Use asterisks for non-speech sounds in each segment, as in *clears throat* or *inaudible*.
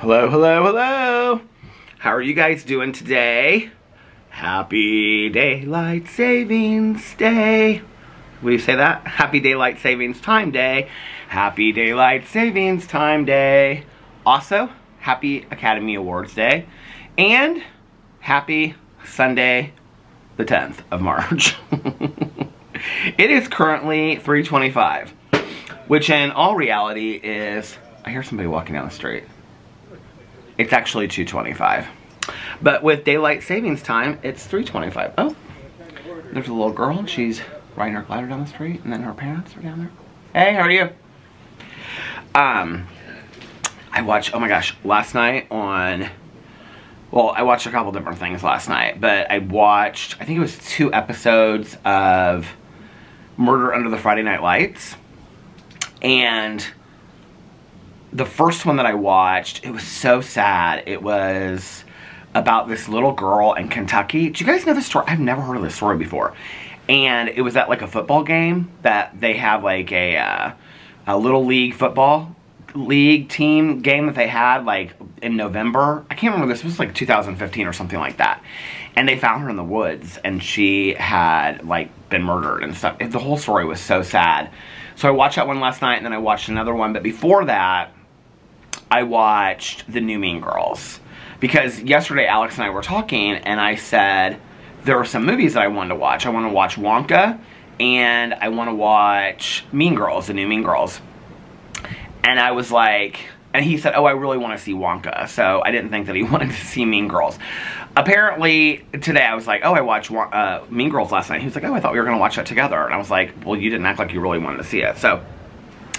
Hello, hello, hello. How are you guys doing today? Happy Daylight Savings Day. Will you say that? Happy Daylight Savings Time Day. Happy Daylight Savings Time Day. Also, Happy Academy Awards Day. And Happy Sunday, the 10th of March. *laughs* it is currently 325, which in all reality is, I hear somebody walking down the street. It's actually 225. But with daylight savings time, it's 325. Oh, there's a little girl and she's riding her glider down the street and then her parents are down there. Hey, how are you? Um, I watched, oh my gosh, last night on, well, I watched a couple different things last night, but I watched, I think it was two episodes of Murder Under the Friday Night Lights. And the first one that I watched, it was so sad. It was about this little girl in Kentucky. Do you guys know this story? I've never heard of this story before. And it was at like a football game that they have like a, uh, a little league football league team game that they had like in November. I can't remember this. was like 2015 or something like that. And they found her in the woods and she had like been murdered and stuff. The whole story was so sad. So I watched that one last night and then I watched another one. But before that, I watched The New Mean Girls. Because yesterday Alex and I were talking and I said there are some movies that I wanted to watch. I want to watch Wonka and I want to watch Mean Girls, The New Mean Girls. And I was like, and he said, oh, I really want to see Wonka. So I didn't think that he *laughs* wanted to see Mean Girls. Apparently, today I was like, oh, I watched uh, Mean Girls last night. He was like, oh, I thought we were going to watch that together. And I was like, well, you didn't act like you really wanted to see it. So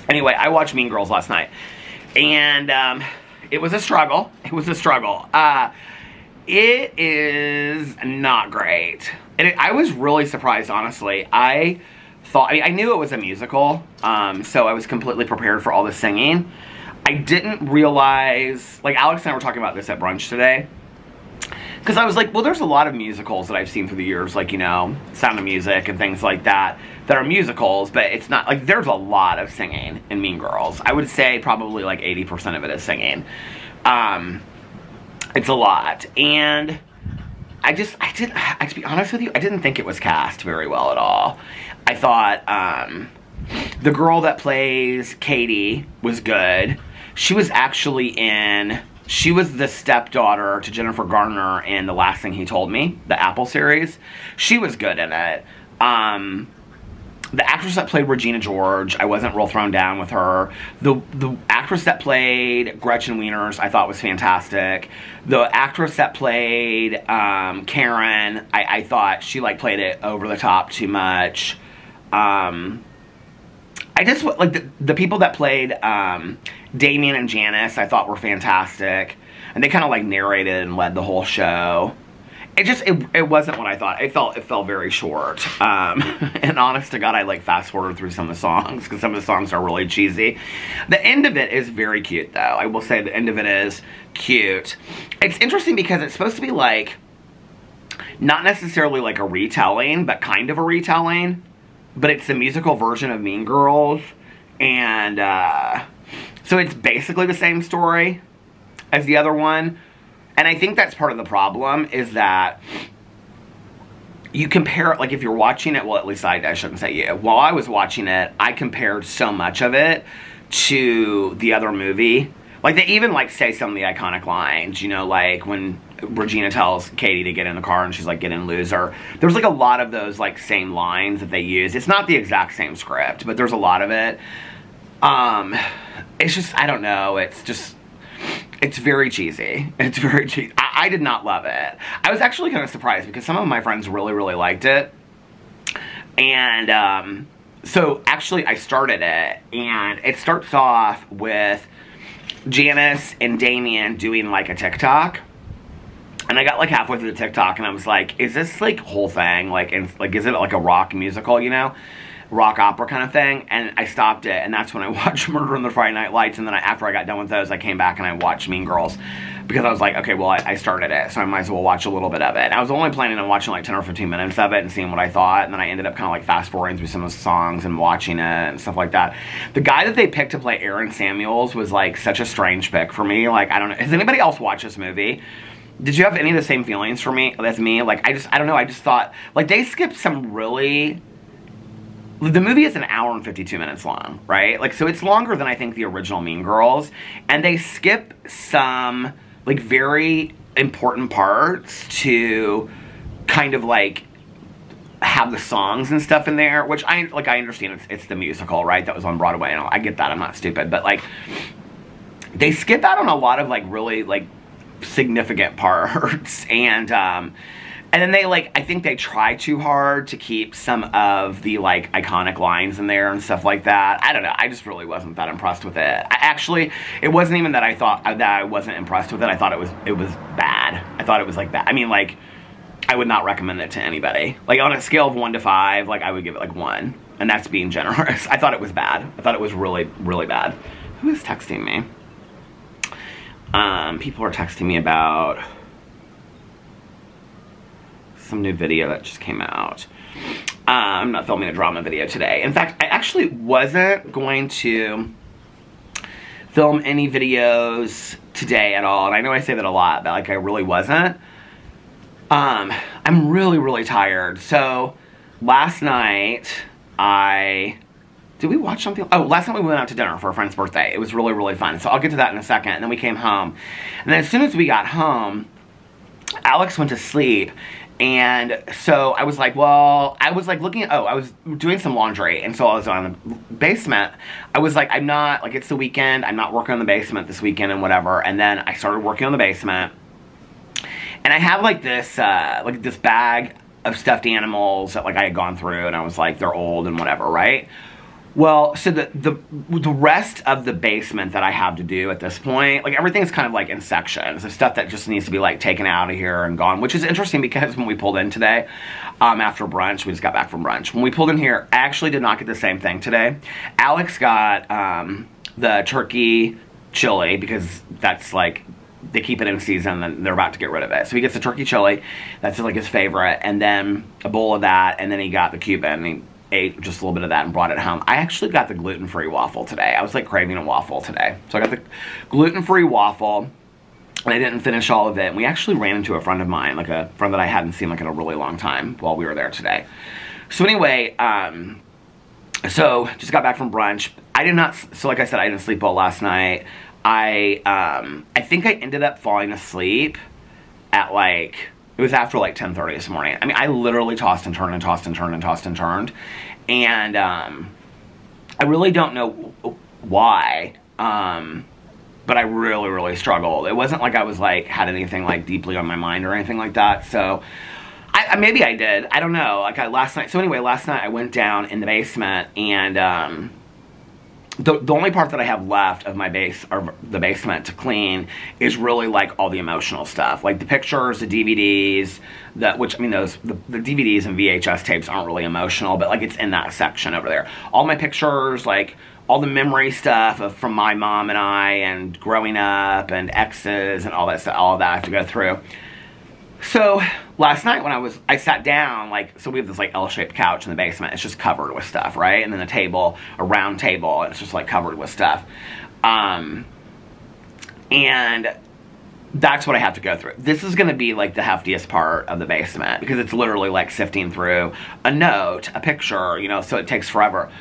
anyway, I watched Mean Girls last night and um, it was a struggle. It was a struggle. Uh, it is not great. And it, I was really surprised, honestly. I thought, I, mean, I knew it was a musical, um, so I was completely prepared for all the singing. I didn't realize, like Alex and I were talking about this at brunch today, because I was like, well, there's a lot of musicals that I've seen through the years, like, you know, Sound of Music and things like that, that are musicals, but it's not, like, there's a lot of singing in Mean Girls. I would say probably like 80% of it is singing. Um, it's a lot. And I just, I didn't, I, to be honest with you, I didn't think it was cast very well at all. I thought, um, the girl that plays Cady was good. She was actually in she was the stepdaughter to Jennifer Garner in The Last Thing He Told Me, the Apple series. She was good in it. Um, the actress that played Regina George, I wasn't real thrown down with her. The the actress that played Gretchen Wieners, I thought was fantastic. The actress that played um, Karen, I, I, thought she like played it over the top too much. Um, I just like the, the people that played um, Damien and Janice, I thought were fantastic, and they kind of like narrated and led the whole show. It just it, it wasn't what I thought. It felt it felt very short. Um, *laughs* and honest to God, I like fast forward through some of the songs because some of the songs are really cheesy. The end of it is very cute though. I will say the end of it is cute. It's interesting because it's supposed to be like not necessarily like a retelling, but kind of a retelling but it's the musical version of Mean Girls. And uh, so it's basically the same story as the other one. And I think that's part of the problem is that you compare it, like if you're watching it, well, at least I, I shouldn't say you. While I was watching it, I compared so much of it to the other movie. Like they even like say some of the iconic lines, you know, like when Regina tells Cady to get in the car and she's like, get in loser. There's like a lot of those like same lines that they use. It's not the exact same script, but there's a lot of it. Um, it's just, I don't know. It's just, it's very cheesy. *laughs* It's very cheesy. I, I did not love it. I was actually kind of surprised because some of my friends really, really liked it. And, um, so actually I started it and it starts off with Janice and Damien doing like a TikTok and I got like halfway through the TikTok and I was like, is this like whole thing? Like, in, like, is it like a rock musical, you know? Rock opera kind of thing, and I stopped it, and that's when I *laughs* watched Murder on the Friday Night Lights, and then I, after I got done with those, I came back and I watched Mean Girls, because I was like, okay, well, I, I, started it, so I might as well watch a little bit of it. And I was only planning on watching like 10 or 15 minutes of it and seeing what I thought, and then I ended up kind of like fast forwarding through some of the songs and watching it and stuff like that. The guy that they picked to play Aaron Samuels was like such a strange pick for me. Like, I don't know, has anybody else watched this movie? Did you have any of the same feelings for me as me? Like, I just, I don't know, I just thought, like, they skipped some really the movie is an hour and 52 minutes long, right? Like, so it's longer than I think the original Mean Girls. And they skip some, like, very important parts to kind of, like, have the songs and stuff in there, which I, like, I understand it's, it's the musical, right? That was on Broadway and. I get that. I'm not stupid. But, like, they skip out on a lot of, like, really, like, significant *laughs* parts. And, um, and then they like, I think they try too hard to keep some of the like iconic lines in there and stuff like that. I don't know. I just really wasn't that impressed with it. I, actually, it wasn't even that I thought that I wasn't impressed with it. I thought it was it was bad. I thought it was like bad. I mean, like, I would not recommend it to anybody. Like on a scale of one to five, like I would give it like one, and that's being generous. *laughs* I thought it was bad. I thought it was really really bad. Who is texting me? Um, people are texting me about some new video that just came out. Uh, I'm not filming a drama video today. In fact, I actually wasn't going to film any videos today at all. And I know I say that a lot, but like I really wasn't. Um, I'm really, really tired. So last night I did we watch something? Oh, last night we went out to dinner for a friend's birthday. It was really, really fun. So I'll get to that in a second. And then we came home. And then as soon as we got home, Alex went to sleep and so I was like, well, I was like looking at, oh, I was doing some laundry. And so I was on the basement. I was like, I'm not, like, it's the weekend. I'm not working on the basement this weekend and whatever. And then I started working on the basement. And I have like this, uh, like this bag of stuffed animals that like I had gone through and I was like, they're old and whatever, right? Well, so the, the the rest of the basement that I have to do at this point, like everything's kind of like in sections of stuff that just needs to be like taken out of here and gone, which is interesting because when we pulled in today, um, after brunch, we just got back from brunch. When we pulled in here, I actually did not get the same thing today. Alex got um, the turkey chili because that's like they keep it in season and they're about to get rid of it. So he gets the turkey chili, that's like his favorite, and then a bowl of that, and then he got the Cuban. Ate just a little bit of that and brought it home. I actually got the gluten-free waffle today. I was like craving a waffle today. So I got the gluten-free waffle and I didn't finish all of it. And we actually ran into a friend of mine, like a friend that I hadn't seen like in a really long time while we were there today. So anyway, um, so just got back from brunch. I did not, so like I said, I didn't sleep well last night. I, um, I think I ended up falling asleep at like it was after like 10.30 this morning. I mean, I literally tossed and turned and tossed and turned and tossed and turned. And um, I really don't know why. Um, but I really, really struggled. It wasn't like I was like, had anything like deeply on my mind or anything like that. So I, maybe I did. I don't know. Like I, last night. So anyway, last night I went down in the basement and um, the, the only part that I have left of my base or the basement to clean is really like all the emotional stuff, like the pictures, the DVDs, that which I mean those the, the, DVDs and VHS tapes aren't really emotional, but like it's in that section over there. All my pictures, like all the memory stuff of, from my mom and I and growing up and exes and all that stuff, all that I have to go through. So last night when I was, I sat down, like, so we have this like L-shaped couch in the basement. It's just covered with stuff, right? And then the table, a round table, it's just like covered with stuff. Um, and that's what I have to go through. This is going to be like the heftiest part of the basement because it's literally like sifting through a note, a picture, you know, so it takes forever.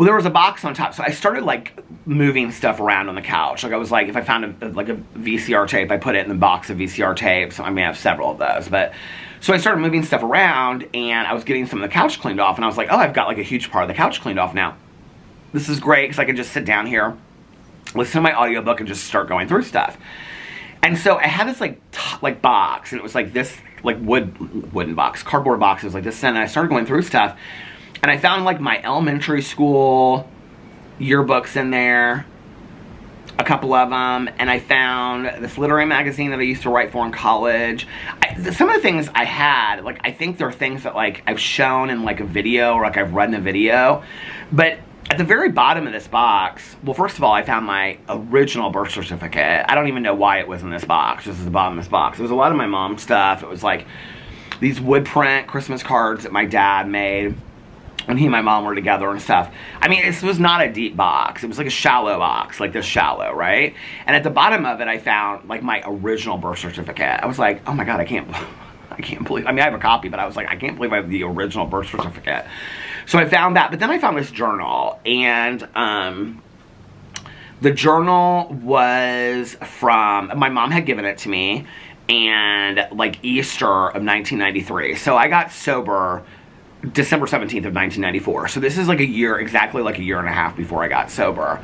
Well, there was a box on top, so I started like moving stuff around on the couch. Like I was like, if I found a, like a VCR tape, I put it in the box of VCR tapes. I mean, I have several of those, but so I started moving stuff around, and I was getting some of the couch cleaned off, and I was like, oh, I've got like a huge part of the couch cleaned off now. This is great because I can just sit down here, listen to my audiobook, and just start going through stuff. And so I had this like like box, and it was like this like wood wooden box, cardboard box. It was like this, and I started going through stuff and I found like my elementary school yearbooks in there. a couple of them, and I found this literary magazine that I used to write for in college. I, some of the things I had, like, I think they're things that, like, I've shown in, like, a video, or, like, I've read in a video, but at the very bottom of this box, well, first of all, I found my original birth certificate. I don't even know why it was in this box, This is the bottom of this box. It was a lot of my mom's stuff. It was, like, these wood print Christmas cards that my dad made when he and my mom were together and stuff. I mean, this was not a deep box. It was like a shallow box, like this shallow, right? And at the bottom of it, I found like my original birth certificate. I was like, oh my God, I can't, *laughs* I can't believe, I mean, I have a copy, but I was like, I can't believe I have the original birth certificate. So I found that, but then I found this journal and, um, the journal was from, my mom had given it to me and like Easter of 1993. So I got sober December 17th of 1994. So this is like a year, exactly like a year and a half before I got sober.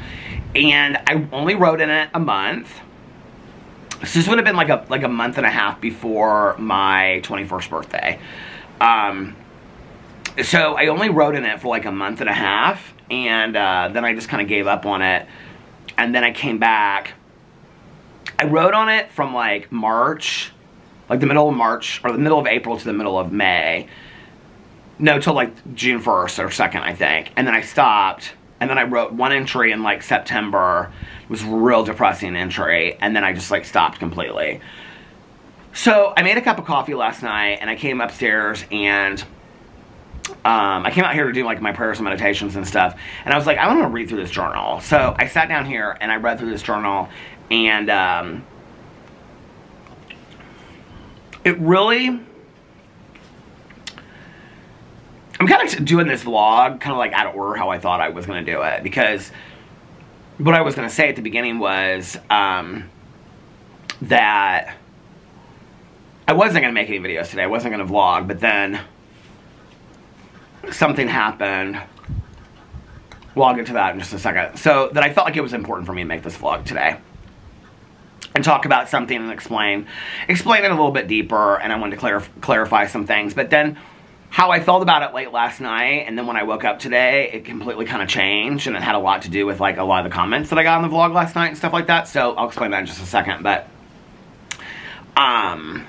And I only wrote in it a month. So this would have been like a like a month and a half before my 21st birthday. Um, so I only wrote in it for like a month and a half. And uh, then I just kind of gave up on it. And then I came back. I wrote on it from like March, like the middle of March, or the middle of April to the middle of May no, till like June 1st or 2nd, I think. And then I stopped. And then I wrote one entry in like September. It was real depressing entry. And then I just like stopped completely. So I made a cup of coffee last night and I came upstairs and um, I came out here to do like my prayers and meditations and stuff. And I was like, I want to read through this journal. So I sat down here and I read through this journal and um, it really I'm kind of doing this vlog kind of like out of order how I thought I was going to do it because what I was going to say at the beginning was um, that I wasn't going to make any videos today. I wasn't going to vlog, but then something happened. Well, I'll get to that in just a second. So that I felt like it was important for me to make this vlog today and talk about something and explain, explain it a little bit deeper. And I wanted to clar clarify some things, but then how I felt about it late last night, and then when I woke up today, it completely kind of changed, and it had a lot to do with like a lot of the comments that I got on the vlog last night and stuff like that. So I'll explain that in just a second. But um,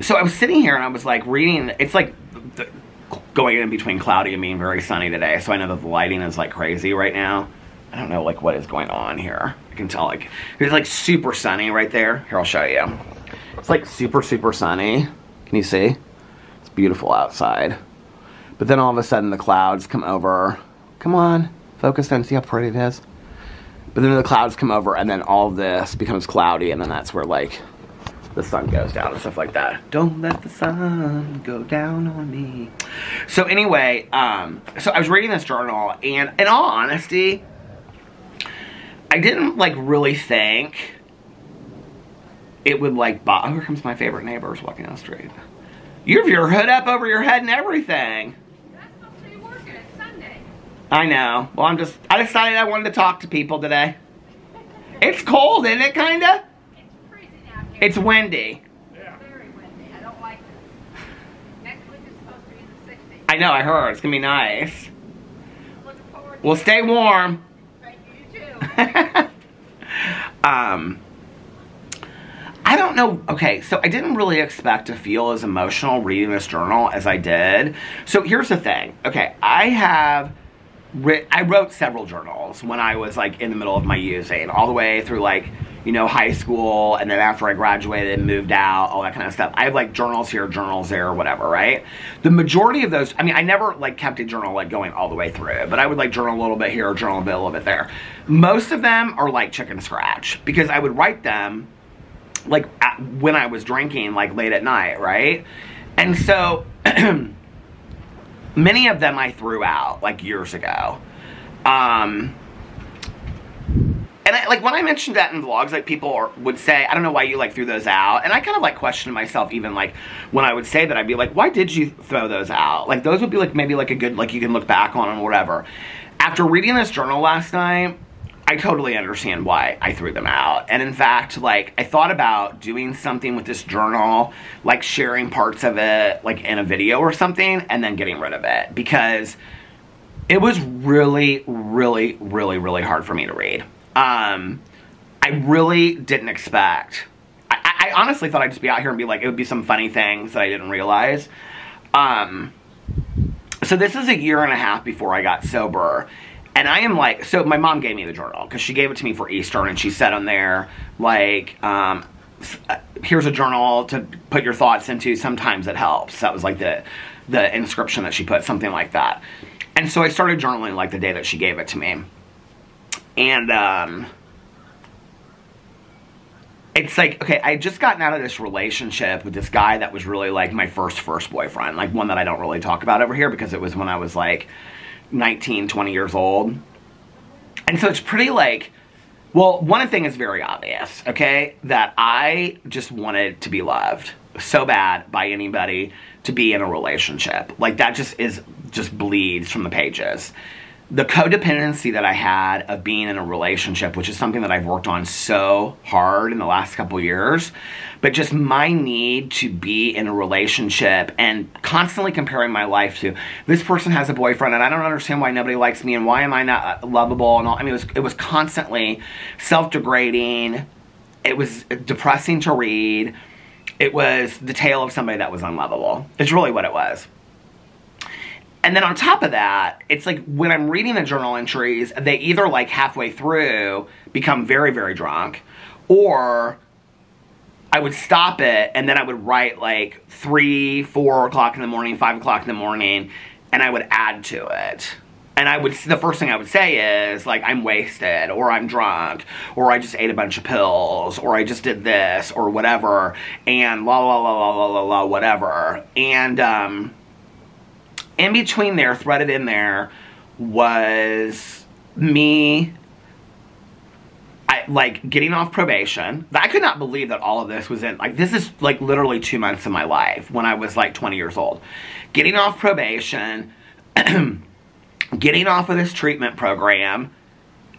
so I was sitting here and I was like reading. It's like the, going in between cloudy and being very sunny today. So I know that the lighting is like crazy right now. I don't know like what is going on here. I can tell like it's like super sunny right there. Here I'll show you. It's like super super sunny. Can you see? Beautiful outside. But then all of a sudden the clouds come over. Come on, focus on, see how pretty it is? But then the clouds come over and then all this becomes cloudy and then that's where like the sun goes down and stuff like that. Don't let the sun go down on me. So anyway, um, so I was reading this journal and in all honesty, I didn't like really think it would like, oh, here comes my favorite neighbors walking down the street. You have your hood up over your head and everything. I know. Well, I'm just, I decided I wanted to talk to people today. It's cold, isn't it, kinda? It's freezing out here. It's windy. Yeah. Very windy. I don't like it. Next week is supposed to be in the 60s. I know, I heard. It's gonna be nice. Looking forward to Well, stay warm. Thank you, you too. *laughs* um, I don't know. Okay, so I didn't really expect to feel as emotional reading this journal as I did. So here's the thing. Okay, I have I wrote several journals when I was like in the middle of my using, all the way through like, you know, high school, and then after I graduated and moved out, all that kind of stuff. I have like journals here, journals there, whatever, right? The majority of those, I mean, I never like kept a journal like going all the way through, but I would like journal a little bit here, journal a, bit, a little bit there. Most of them are like chicken scratch because I would write them like at, when I was drinking like late at night, right? And so *clears throat* many of them I threw out like years ago. Um, and I, like when I mentioned that in vlogs, like people are, would say, I don't know why you like threw those out. And I kind of like questioned myself even like when I would say that, I'd be like, why did you throw those out? Like those would be like maybe like a good, like you can look back on them or whatever. After reading this journal last night, I totally understand why I threw them out. And in fact, like, I thought about doing something with this journal, like sharing parts of it, like in a video or something, and then getting rid of it. Because it was really, really, really, really hard for me to read. um, I really didn't expect. I, I honestly thought I'd just be out here and be like, it would be some funny things that I didn't realize. Um, so this is a year and a half before I got sober. And I am like, so my mom gave me the journal because she gave it to me for Easter and she said on there, like, um, uh, here's a journal to put your thoughts into. Sometimes it helps. That was like the, the inscription that she put, something like that. And so I started journaling like the day that she gave it to me. And, um, it's like okay i just gotten out of this relationship with this guy that was really like my first first boyfriend like one that i don't really talk about over here because it was when i was like 19 20 years old. And so it's pretty like well one thing is very obvious okay that i just wanted to be loved so bad by anybody to be in a relationship. Like that just is just bleeds from the pages the codependency that I had of being in a relationship, which is something that I've worked on so hard in the last couple years, but just my need to be in a relationship and constantly comparing my life to this person has a boyfriend and I don't understand why nobody likes me and why am I not uh, lovable and all. I mean, it was, it was constantly self-degrading. It was depressing to read. It was the tale of somebody that was unlovable. It's really what it was. And then on top of that, it's like when I'm reading the journal entries, they either like halfway through become very, very drunk, or I would stop it and then I would write like three, four o'clock in the morning, five o'clock in the morning, and I would add to it. And I would, the first thing I would say is like, I'm wasted, or I'm drunk, or I just ate a bunch of pills, or I just did this, or whatever, and la la la la la la la, whatever. And, um, in between there, threaded in there, was me I, like getting off probation. I could not believe that all of this was in like this is like literally two months of my life when I was like 20 years old. Getting off probation, *clears throat* getting off of this treatment program,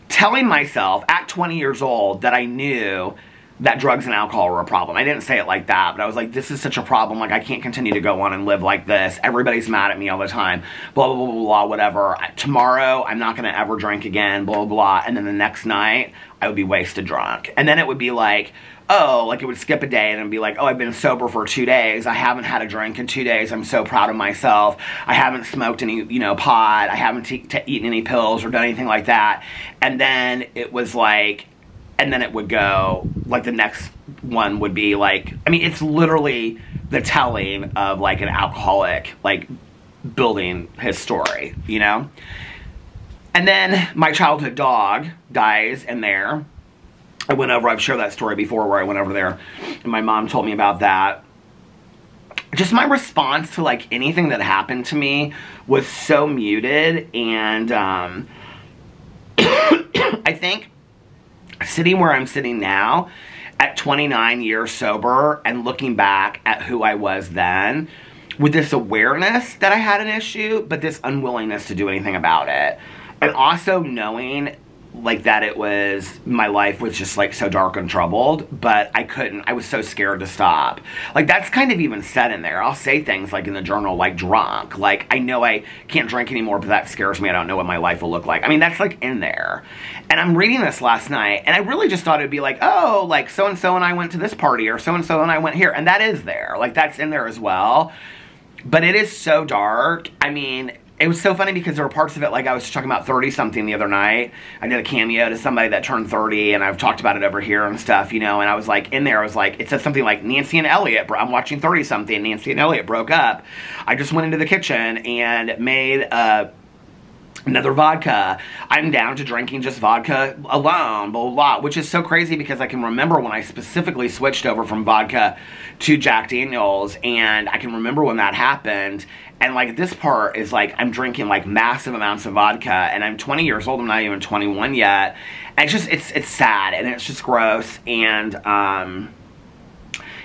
telling myself at 20 years old that I knew that drugs and alcohol were a problem. I didn't say it like that, but I was like, this is such a problem. Like, I can't continue to go on and live like this. Everybody's mad at me all the time. Blah, blah, blah, blah, whatever. Tomorrow, I'm not going to ever drink again, blah, blah, blah. And then the next night, I would be wasted drunk. And then it would be like, oh, like it would skip a day and be like, oh, I've been sober for two days. I haven't had a drink in two days. I'm so proud of myself. I haven't smoked any, you know, pot. I haven't eaten any pills or done anything like that. And then it was like, and then it would go like the next one would be like I mean it's literally the telling of like an alcoholic like building his story, you know? And then my childhood dog dies in there. I went over, I've shared that story before where I went over there and my mom told me about that. Just my response to like anything that happened to me was so muted and um, *coughs* I think sitting where I'm sitting now at 29 years sober and looking back at who I was then with this awareness that I had an issue, but this unwillingness to do anything about it. And also knowing like that it was my life was just like so dark and troubled but i couldn't i was so scared to stop. Like that's kind of even said in there. I'll say things like in the journal like drunk. Like i know i can't drink anymore but that scares me. I don't know what my life will look like. I mean that's like in there. And i'm reading this last night and i really just thought it'd be like oh like so and so and i went to this party or so and so and i went here and that is there. Like that's in there as well. But it is so dark. I mean it was so funny because there were parts of it, like I was talking about 30 something the other night. I did a cameo to somebody that turned 30, and I've talked about it over here and stuff, you know. And I was like, in there, I was like, it said something like Nancy and Elliot. I'm watching 30 something. Nancy and Elliot broke up. I just went into the kitchen and made a another vodka. I'm down to drinking just vodka alone, blah, blah, blah, which is so crazy because I can remember when I specifically switched over from vodka to Jack Daniels, and I can remember when that happened, and like this part is like I'm drinking like massive amounts of vodka and I'm 20 years old, I'm not even 21 yet. And it's just, it's, it's sad and it's just gross. And, um,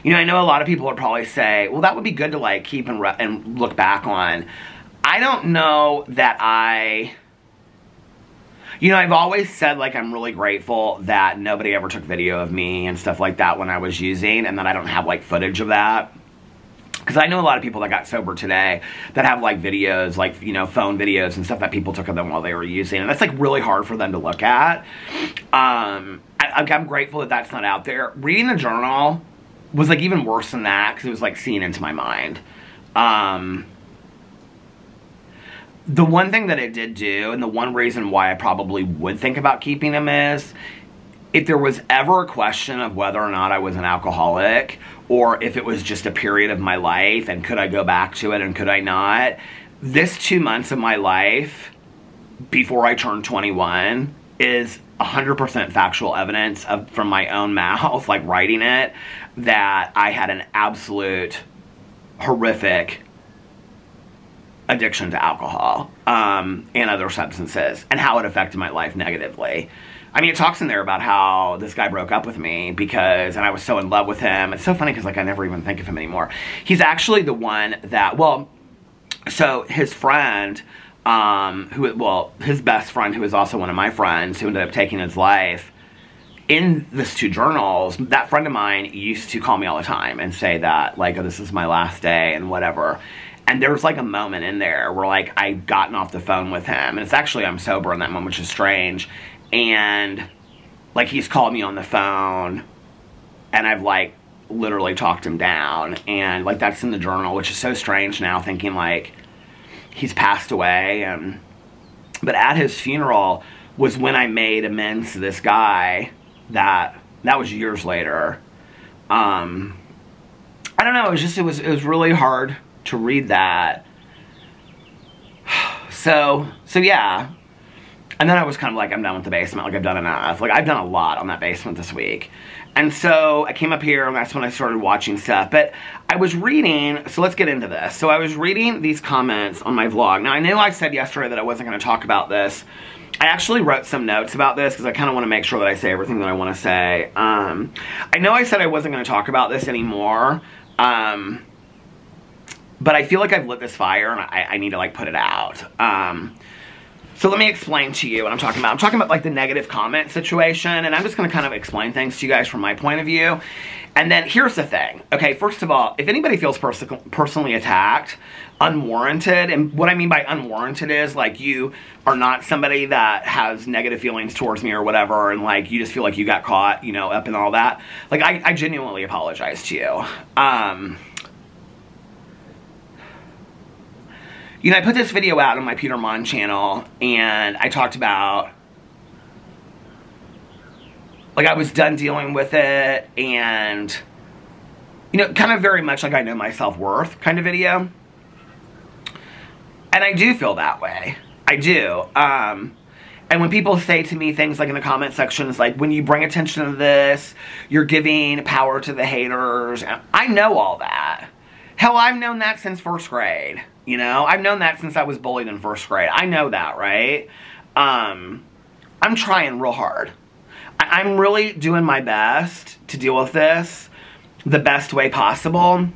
you know, I know a lot of people would probably say, well, that would be good to like keep and, and look back on. I don't know that I, you know, I've always said like I'm really grateful that nobody ever took video of me and stuff like that when I was using and that I don't have like footage of that. because I know a lot of people that got sober today that have like videos, like, you know, phone videos and stuff that people took of them while they were using. And that's like really hard for them to look at. Um, I, I'm grateful that that's not out there. Reading the journal was like even worse than that because it was like seeing into my mind. Um, the one thing that it did do, and the one reason why I probably would think about keeping them is if there was ever a question of whether or not I was an alcoholic or if it was just a period of my life and could I go back to it and could I not, this two months of my life before I turned 21 is 100% factual evidence of, from my own *laughs* mouth, like writing it, that I had an absolute horrific addiction to alcohol um, and other substances and how it affected my life negatively. I mean, it talks in there about how this guy broke up with me because, and I was so in love with him. It's so funny because, like, I never even think of him anymore. He's actually the one that, well, so his friend, um, who, well, his best friend, who is also one of my friends, who ended up taking his life, in this two journals, that friend of mine used to call me all the time and say that, like, oh, this is my last day and whatever. And there was like a moment in there where like I'd gotten off the phone with him. And it's actually I'm sober in that moment, which is strange. And like he's called me on the phone. And I've like literally talked him down. And like that's in the journal which is so strange now thinking like he's passed away. And but at his funeral was when I made amends to this guy that that was years later. Um I don't know it was just it was it was really hard to read that *sighs* so so yeah and then I was kind of like, I'm done with the basement. Like, I've done enough. Like, I've done a lot on that basement this week. And so I came up here, and that's when I started watching stuff. But I was reading, so let's get into this. So I was reading these comments on my vlog. Now, I knew I said yesterday that I wasn't going to talk about this. I actually wrote some notes about this because I kind of want to make sure that I say everything that I want to say. Um, I know I said I wasn't going to talk about this anymore. Um, but I feel like I've lit this fire, and I, I need to, like, put it out. Um, so let me explain to you what I'm talking about. I'm talking about like the negative comment situation and I'm just going to kind of explain things to you guys from my point of view. And then here's the thing. Okay, first of all, if anybody feels pers personally attacked, unwarranted, and what I mean by unwarranted is like you are not somebody that has negative feelings towards me or whatever and like you just feel like you got caught, you know, up and all that. Like I, I genuinely apologize to you. Um, You know, I put this video out on my Peter Monn channel, and I talked about, like, I was done dealing with it, and, you know, kind of very much like I know my self-worth kind of video. And I do feel that way. I do. Um, and when people say to me things like in the comment sections, like, when you bring attention to this, you're giving power to the haters. I know all that. Hell, I've known that since first grade. You know, I've known that since I was bullied in first grade. I know that, right? Um, I'm trying real hard. I I'm really doing my best to deal with this the best way possible.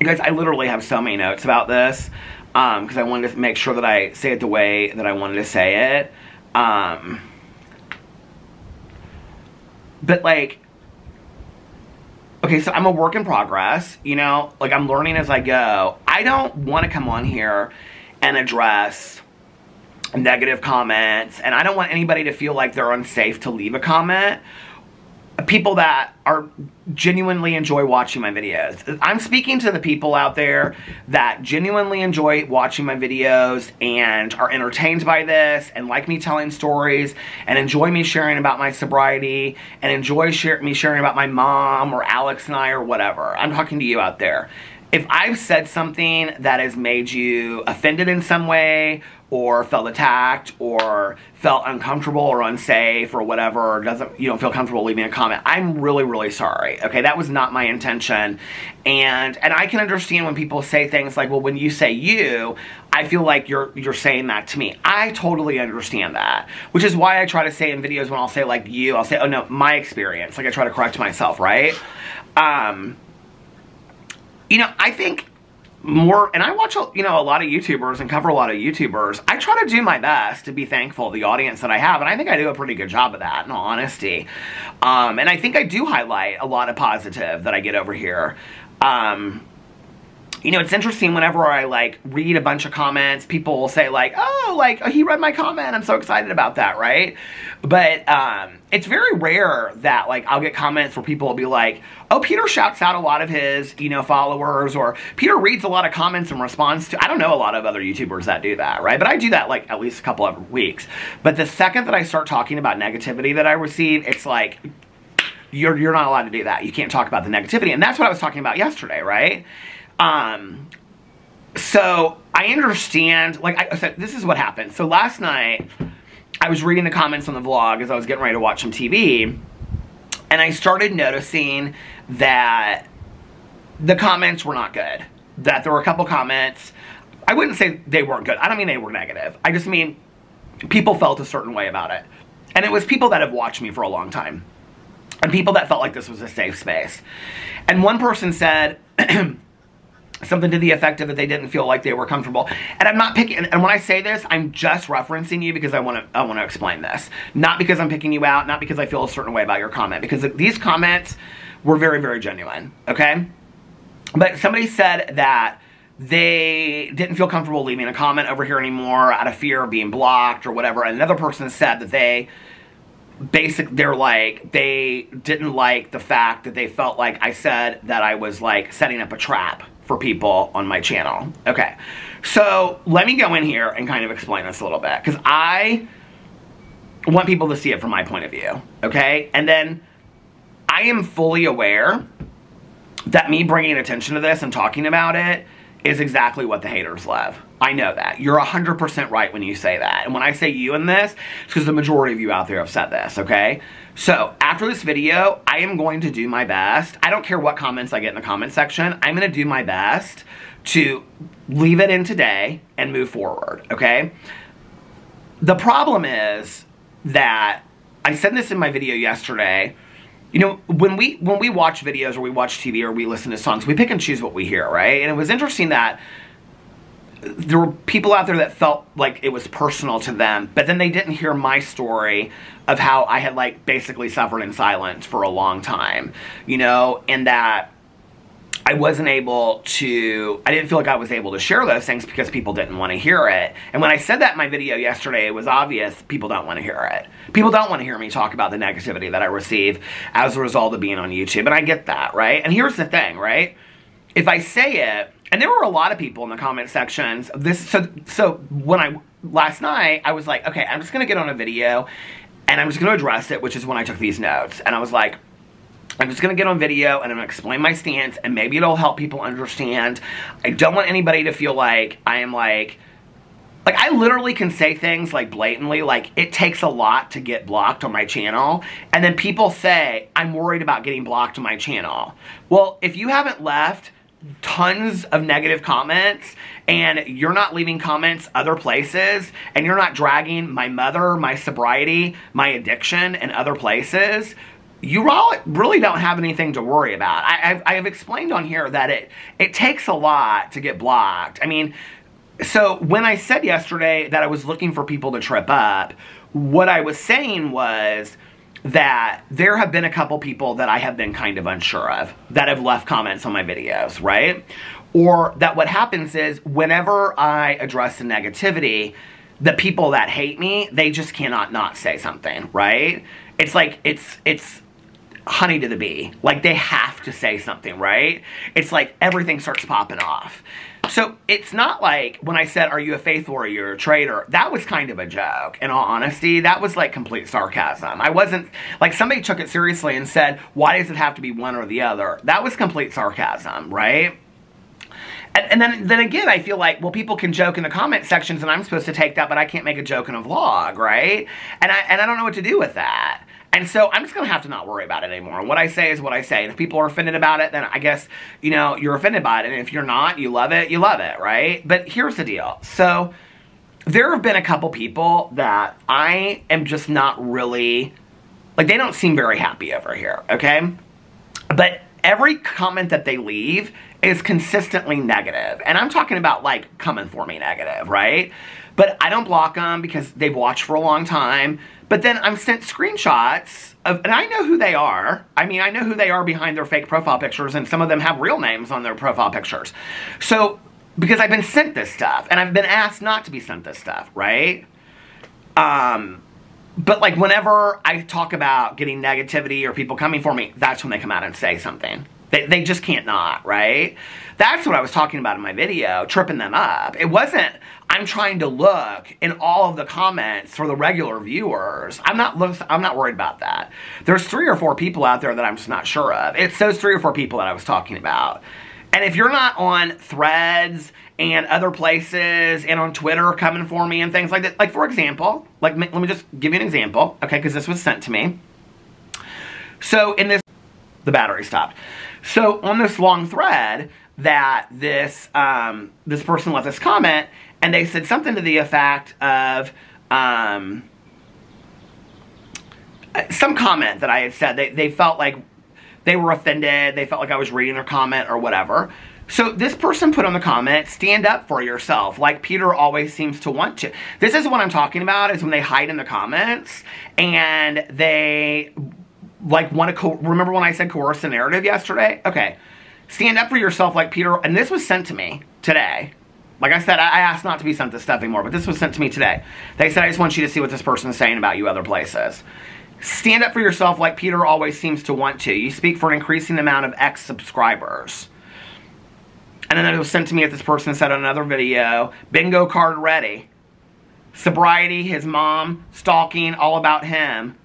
You guys, I literally have so many notes about this because um, I wanted to make sure that I say it the way that I wanted to say it. Um, but like, okay, so I'm a work in progress, you know, like I'm learning as I go. I don't want to come on here and address negative comments, and I don't want anybody to feel like they're unsafe to leave a comment people that are genuinely enjoy watching my videos. I'm speaking to the people out there that genuinely enjoy watching my videos and are entertained by this and like me telling stories and enjoy me sharing about my sobriety and enjoy share me sharing about my mom or Alex and I or whatever. I'm talking to you out there. If I've said something that has made you offended in some way or felt attacked or felt uncomfortable or unsafe or whatever or doesn't you don't feel comfortable leaving a comment. I'm really really sorry okay? That was not my intention. And and i can understand when people say things like well when you say you i feel like you're you're saying that to me. I totally understand that which is why i try to say in videos when i'll say like you i'll say oh no my experience. Like i try to correct myself right? Um you know i think more and I watch you know a lot of YouTubers and cover a lot of YouTubers. I try to do my best to be thankful of the audience that I have and I think I do a pretty good job of that in all honesty. Um, and I think I do highlight a lot of positive that I get over here. Um, you know, it's interesting whenever I like read a bunch of comments, people will say like, oh, like he read my comment. I'm so excited about that, right? But um, it's very rare that like I'll get comments where people will be like, oh, Peter shouts out a lot of his, you know, followers or Peter reads a lot of comments and responds to, I don't know a lot of other YouTubers that do that, right? But I do that like at least a couple of weeks. But the second that I start talking about negativity that I receive, it's like, you're, you're not allowed to do that. You can't talk about the negativity. And that's what I was talking about yesterday, right? Um, so I understand, like I said, this is what happened. So last night, I was reading the comments on the vlog as I was getting ready to watch some TV, and I started noticing that the comments were not good. That there were a couple comments, I wouldn't say they weren't good. I don't mean they were negative. I just mean people felt a certain way about it. And it was people that have watched me for a long time. And people that felt like this was a safe space. And one person said, *clears throat* something to the effect of that they didn't feel like they were comfortable. And I'm not picking, and when I say this, I'm just referencing you because I want to, I want to explain this. Not because I'm picking you out, not because I feel a certain way about your comment, because these comments were very, very genuine, okay? But somebody said that they didn't feel comfortable leaving a comment over here anymore out of fear of being blocked or whatever. And another person said that they basic they're like they didn't like the fact that they felt like I said that I was like setting up a trap for people on my channel. Okay, so let me go in here and kind of explain this a little bit because I want people to see it from my point of view, okay? And then I am fully aware that me bringing attention to this and talking about it is exactly what the haters love. I know that. You're 100% right when you say that. And when I say you in this, it's because the majority of you out there have said this, okay? So, after this video, I am going to do my best. I don't care what comments I get in the comment section. I'm going to do my best to leave it in today and move forward, okay? The problem is that I said this in my video yesterday. You know, when we when we watch videos or we watch TV or we listen to songs, we pick and choose what we hear, right? And it was interesting that there were people out there that felt like it was personal to them, but then they didn't hear my story of how I had like basically suffered in silence for a long time, you know, and that I wasn't able to, I didn't feel like I was able to share those things because people didn't want to hear it. And when I said that in my video yesterday, it was obvious people don't want to hear it. People don't want to hear me talk about the negativity that I receive as a result of being on YouTube. And I get that, right? And here's the thing, right? If I say it, and there were a lot of people in the comment sections, this, so, so when I, last night, I was like, okay, I'm just to get on a video and I'm just going to address it, which is when I took these notes. And I was like, I'm just going to get on video and I'm going to explain my stance and maybe it'll help people understand. I don't want anybody to feel like I am like, like I literally can say things like blatantly, like it takes a lot to get blocked on my channel. And then people say, I'm worried about getting blocked on my channel. Well, if you haven't left tons of negative comments and you're not leaving comments other places and you're not dragging my mother, my sobriety, my addiction and other places, you all really don't have anything to worry about. I, have explained on here that it, it takes a lot to get blocked. I mean, so when I said yesterday that I was looking for people to trip up, what I was saying was that there have been a couple people that I have been kind of unsure of that have left comments on my videos, right? Or that what happens is whenever I address the negativity, the people that hate me, they just cannot not say something, right? It's like, it's, it's, honey to the bee. Like they have to say something, right? It's like everything starts popping off. So it's not like when I said, are you a faith warrior or a traitor? That was kind of a joke. In all honesty, that was like complete sarcasm. I wasn't, like somebody took it seriously and said, why does it have to be one or the other? That was complete sarcasm, right? And, then, then again, I feel like, well, people can joke in the comment sections and I'm supposed to take that, but I can't make a joke in a vlog, right? And I, and I don't know what to do with that. And so I'm just going to have to not worry about it anymore. And what I say is what I say. And if people are offended about it, then I guess, you know, you're offended by it. And if you're not, you love it, you love it, right? But here's the deal. So there have been a couple people that I am just not really, like they don't seem very happy over here, okay? But every comment that they leave is consistently negative. And I'm talking about like coming for me negative, right? But I don't block them because they've watched for a long time. But then I'm sent screenshots of, and I know who they are. I mean, I know who they are behind their fake profile pictures, and some of them have real names on their profile pictures. So, because I've been sent this stuff, and I've been asked not to be sent this stuff, right? Um, but like whenever I talk about getting negativity or people coming for me, that's when they come out and say something. They, they just can't not, right? That's what I was talking about in my video, tripping them up. It wasn't, I'm trying to look in all of the comments for the regular viewers. I'm not look, I'm not worried about that. There's three or four people out there that I'm just not sure of. It's those three or four people that I was talking about. And if you're not on threads and other places and on Twitter coming for me and things like that, like for example, like let me just give you an example, okay, because this was sent to me. So in this, the battery stopped. So on this long thread that this um, this person left this comment, and they said something to the effect of um, some comment that I had said. They, they felt like they were offended. They felt like I was reading their comment or whatever. So this person put on the comment, stand up for yourself, like Peter always seems to want to. This is what I'm talking about, is when they hide in the comments and they like want to, remember when I said coerce the narrative yesterday? Okay, stand up for yourself like Peter, and this was sent to me today. Like I said, I asked not to be sent this stuff anymore, but this was sent to me today. They said, I just want you to see what this person is saying about you other places. Stand up for yourself like Peter always seems to want to. You speak for an increasing amount of X subscribers. And then it was sent to me at this person said on another video, bingo card ready. Sobriety, his mom, stalking, all about him.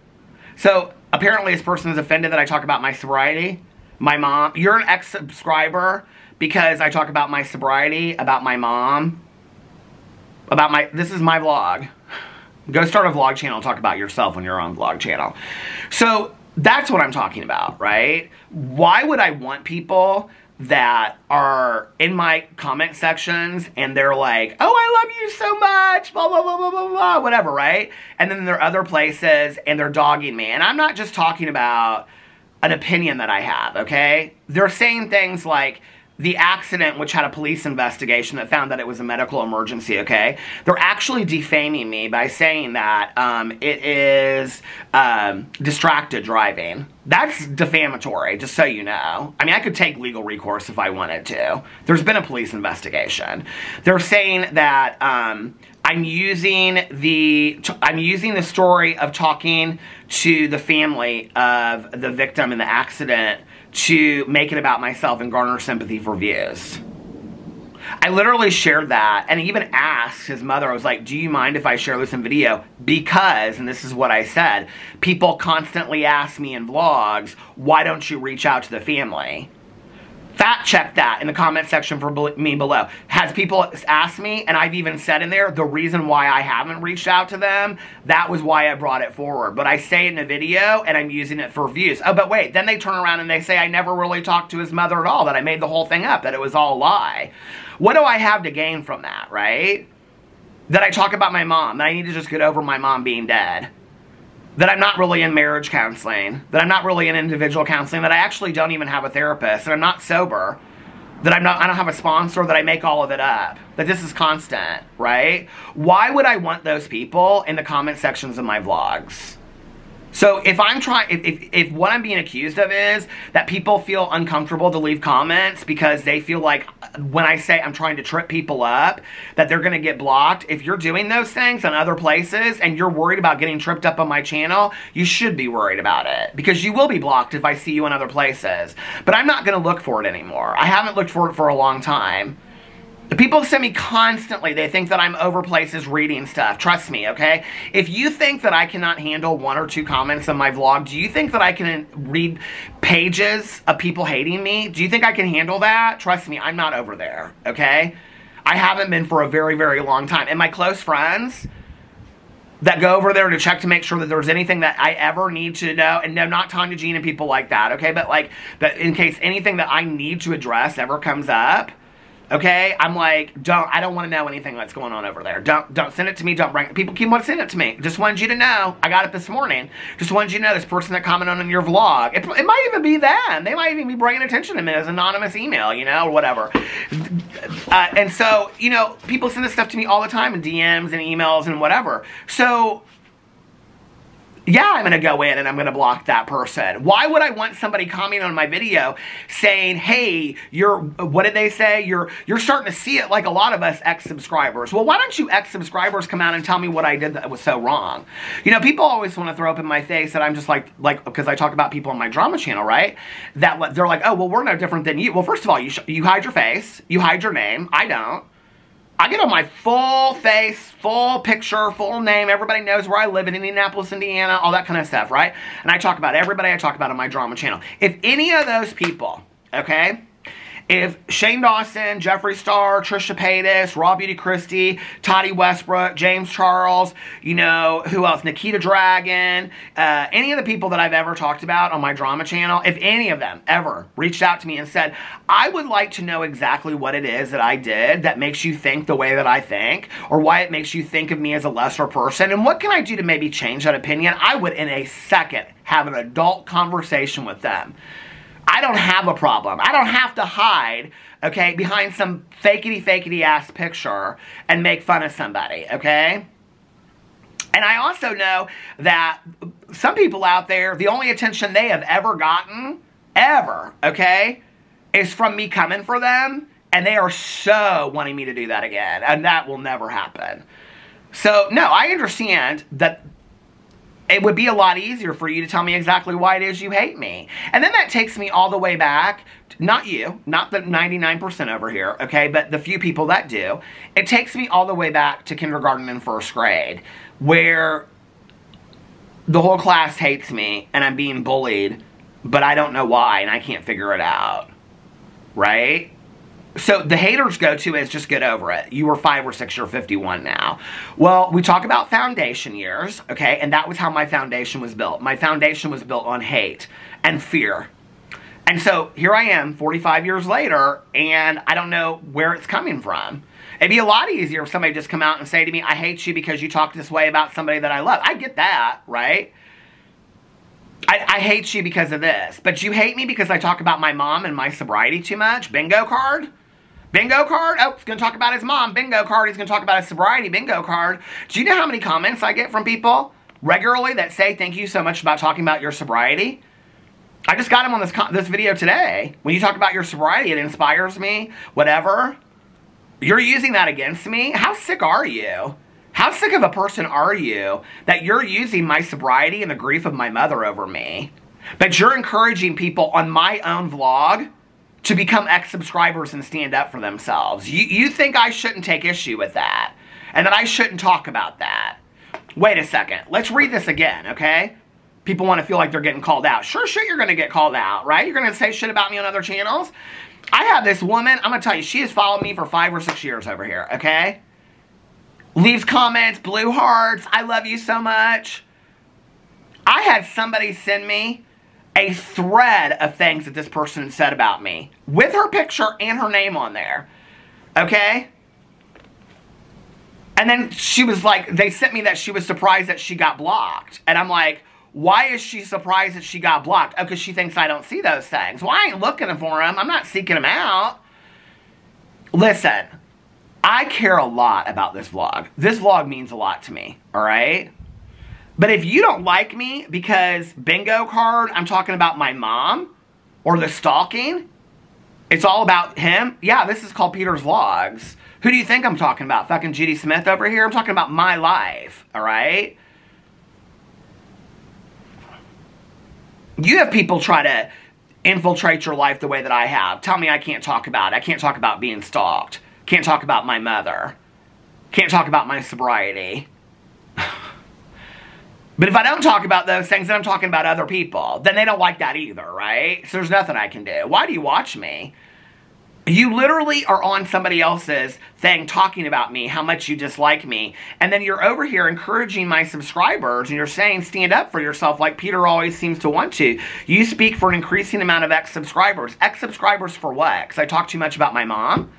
So apparently this person is offended that I talk about my sobriety. My mom, you're an ex-subscriber because I talk about my sobriety, about my mom, about my, this is my vlog. Go start a vlog channel, talk about yourself on your own vlog channel. So that's what I'm talking about, right? Why would I want people that are in my comment sections and they're like, oh, I love you so much, blah, blah, blah, blah, blah, blah, whatever, right? And then there are other places and they're dogging me. And I'm not just talking about an opinion that I have, okay? They're saying things like, the accident, which had a police investigation that found that it was a medical emergency, okay? They're actually defaming me by saying that um, it is um, distracted driving. That's defamatory, just so you know. I mean, I could take legal recourse if I wanted to. There's been a police investigation. They're saying that um, I'm using the I'm using the story of talking to the family of the victim in the accident to make it about myself and garner sympathy for views. I literally shared that and even asked his mother, I was like, do you mind if I share this in video? Because, and this is what I said, people constantly ask me in vlogs, why don't you reach out to the family? Fact check that in the comment section for me below. Has people asked me, and I've even said in there, the reason why I haven't reached out to them, that was why I brought it forward. But I say in the video, and I'm using it for views. Oh, but wait, then they turn around and they say I never really talked to his mother at all, that I made the whole thing up, that it was all a lie. What do I have to gain from that, right? That I talk about my mom, that I need to just get over my mom being dead that I'm not really in marriage counseling, that I'm not really in individual counseling, that I actually don't even have a therapist, that I'm not sober, that I'm not I don't have a sponsor, that I make all of it up. That this is constant, right? Why would I want those people in the comment sections of my vlogs? So if I'm trying, if, if, if, what I'm being accused of is that people feel uncomfortable to leave comments because they feel like when I say I'm trying to trip people up, that they're to get blocked. If you're doing those things on other places and you're worried about getting tripped up on my channel, you should be worried about it because you will be blocked if I see you in other places. But I'm not to look for it anymore. I haven't looked for it for a long time. People send me constantly, they think that I'm over places reading stuff. Trust me, okay? If you think that I cannot handle one or two comments on my vlog, do you think that I can read pages of people hating me? Do you think I can handle that? Trust me, I'm not over there, okay? I haven't been for a very, very long time. And my close friends that go over there to check to make sure that there's anything that I ever need to know, and no, not Tanya Jean and people like that, okay? But like, that in case anything that I need to address ever comes up, Okay, I'm like, don't. I don't want to know anything that's going on over there. Don't, don't send it to me. Don't bring. People keep wanting to send it to me. Just wanted you to know. I got it this morning. Just wanted you to know this person that commented on your vlog. It, it might even be them. They might even be bringing attention to me as anonymous email, you know, or whatever. Uh, and so, you know, people send this stuff to me all the time in DMs and emails and whatever. So yeah, I'm to go in and I'm to block that person. Why would I want somebody commenting on my video saying, "Hey, you're what did they say? You're you're starting to see it like a lot of us ex-subscribers." Well, why don't you ex-subscribers come out and tell me what I did that was so wrong? You know, people always want to throw up in my face that I'm just like like because I talk about people on my drama channel, right? That they're like, "Oh, well, we're no different than you." Well, first of all, you you hide your face, you hide your name. I don't. I get on my full face, full picture, full name. Everybody knows where I live in Indianapolis, Indiana, all that kind of stuff, right? And I talk about everybody I talk about on my drama channel. If any of those people, okay, if Shane Dawson, Jeffree Star, Trisha Paytas, Raw Beauty Kristi, Tati Westbrook, James Charles, you know, who else? Nikita Dragon, uh, any of the people that I've ever talked about on my drama channel, if any of them ever reached out to me and said, I would like to know exactly what it is that I did that makes you think the way that I think, or why it makes you think of me as a lesser person, and what can I do to maybe change that opinion, I would in a second have an adult conversation with them. I don't have a problem. I don't have to hide, okay, behind some fakety fakety ass picture and make fun of somebody, okay? And I also know that some people out there, the only attention they have ever gotten, ever, okay, is from me coming for them. And they are so wanting me to do that again. And that will never happen. So, no, I understand that it would be a lot easier for you to tell me exactly why it is you hate me. And then that takes me all the way back, not you, not the 99% over here, okay, but the few people that do. It takes me all the way back to kindergarten and first grade, where the whole class hates me and I'm being bullied, but I don't know why and I can't figure it out, right? So the haters go to is just get over it. You were five or six, you're 51 now. Well, we talk about foundation years, okay? And that was how my foundation was built. My foundation was built on hate and fear. And so here I am 45 years later, and I don't know where it's coming from. It'd be a lot easier if somebody just come out and say to me, I hate you because you talk this way about somebody that I love. I get that, right? I, I, hate you because of this. But you hate me because I talk about my mom and my sobriety too much? Bingo card? Bingo card? Oh, he's going to talk about his mom. Bingo card. He's going to talk about his sobriety. Bingo card. Do you know how many comments I get from people regularly that say thank you so much about talking about your sobriety? I just got him on this this video today. When you talk about your sobriety, it inspires me, whatever. You're using that against me? How sick are you? How sick of a person are you that you're using my sobriety and the grief of my mother over me? But you're encouraging people on my own vlog to become ex-subscribers and stand up for themselves. You, you think I shouldn't take issue with that and that I shouldn't talk about that. Wait a second. Let's read this again, okay? People want to feel like they're getting called out. Sure shit you're going to get called out, right? You're going to say shit about me on other channels. I have this woman, I'm going to tell you, she has followed me for five or six years over here, okay? Leaves comments, blue hearts, I love you so much. I had somebody send me a thread of things that this person said about me with her picture and her name on there. Okay? And then she was like, they sent me that she was surprised that she got blocked. And I'm like, why is she surprised that she got blocked? Oh, because she thinks I don't see those things. Well, I ain't looking for them. I'm not seeking them out. Listen, I care a lot about this vlog. This vlog means a lot to me, all right? But if you don't like me because bingo card, I'm talking about my mom or the stalking, it's all about him. Yeah, this is called Peter's Vlogs. Who do you think I'm talking about? Fucking Judy Smith over here? I'm talking about my life, all right? You have people try to infiltrate your life the way that I have. Tell me I can't talk about it. I can't talk about being stalked. Can't talk about my mother. Can't talk about my sobriety. *laughs* But if I don't talk about those things, then I'm talking about other people. Then they don't like that either, right? So there's nothing I can do. Why do you watch me? You literally are on somebody else's thing talking about me, how much you dislike me. And then you're over here encouraging my subscribers and you're saying stand up for yourself like Peter always seems to want to. You speak for an increasing amount of ex-subscribers. Ex-subscribers for what? Because I talk too much about my mom?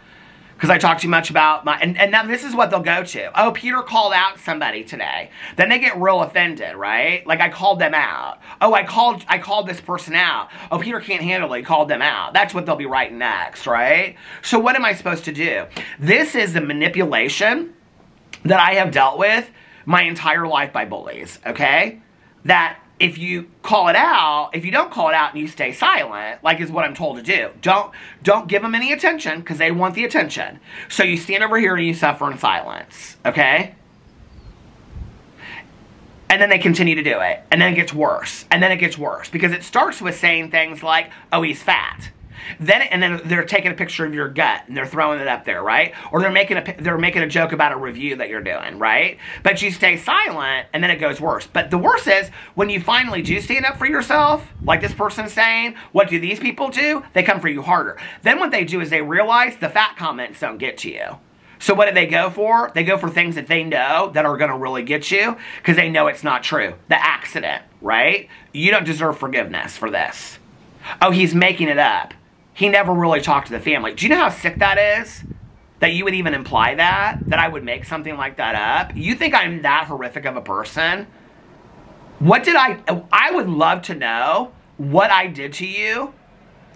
Because I talk too much about my and, and now this is what they'll go to. Oh, Peter called out somebody today. Then they get real offended, right? Like I called them out. Oh, I called I called this person out. Oh, Peter can't handle it. He called them out. That's what they'll be writing next, right? So what am I supposed to do? This is the manipulation that I have dealt with my entire life by bullies, okay? That if you call it out, if you don't call it out and you stay silent, like is what I'm told to do. Don't don't give them any attention because they want the attention. So you stand over here and you suffer in silence, okay? And then they continue to do it. And then it gets worse. And then it gets worse because it starts with saying things like, "Oh, he's fat." Then and then they're taking a picture of your gut and they're throwing it up there, right? Or they're making a they're making a joke about a review that you're doing, right? But you stay silent and then it goes worse. But the worst is when you finally do stand up for yourself, like this person's saying, what do these people do? They come for you harder. Then what they do is they realize the fat comments don't get to you. So what do they go for? They go for things that they know that are going to really get you because they know it's not true. The accident, right? You don't deserve forgiveness for this. Oh, he's making it up he never really talked to the family. Do you know how sick that is? That you would even imply that? That I would make something like that up? You think I'm that horrific of a person? What did I... I would love to know what I did to you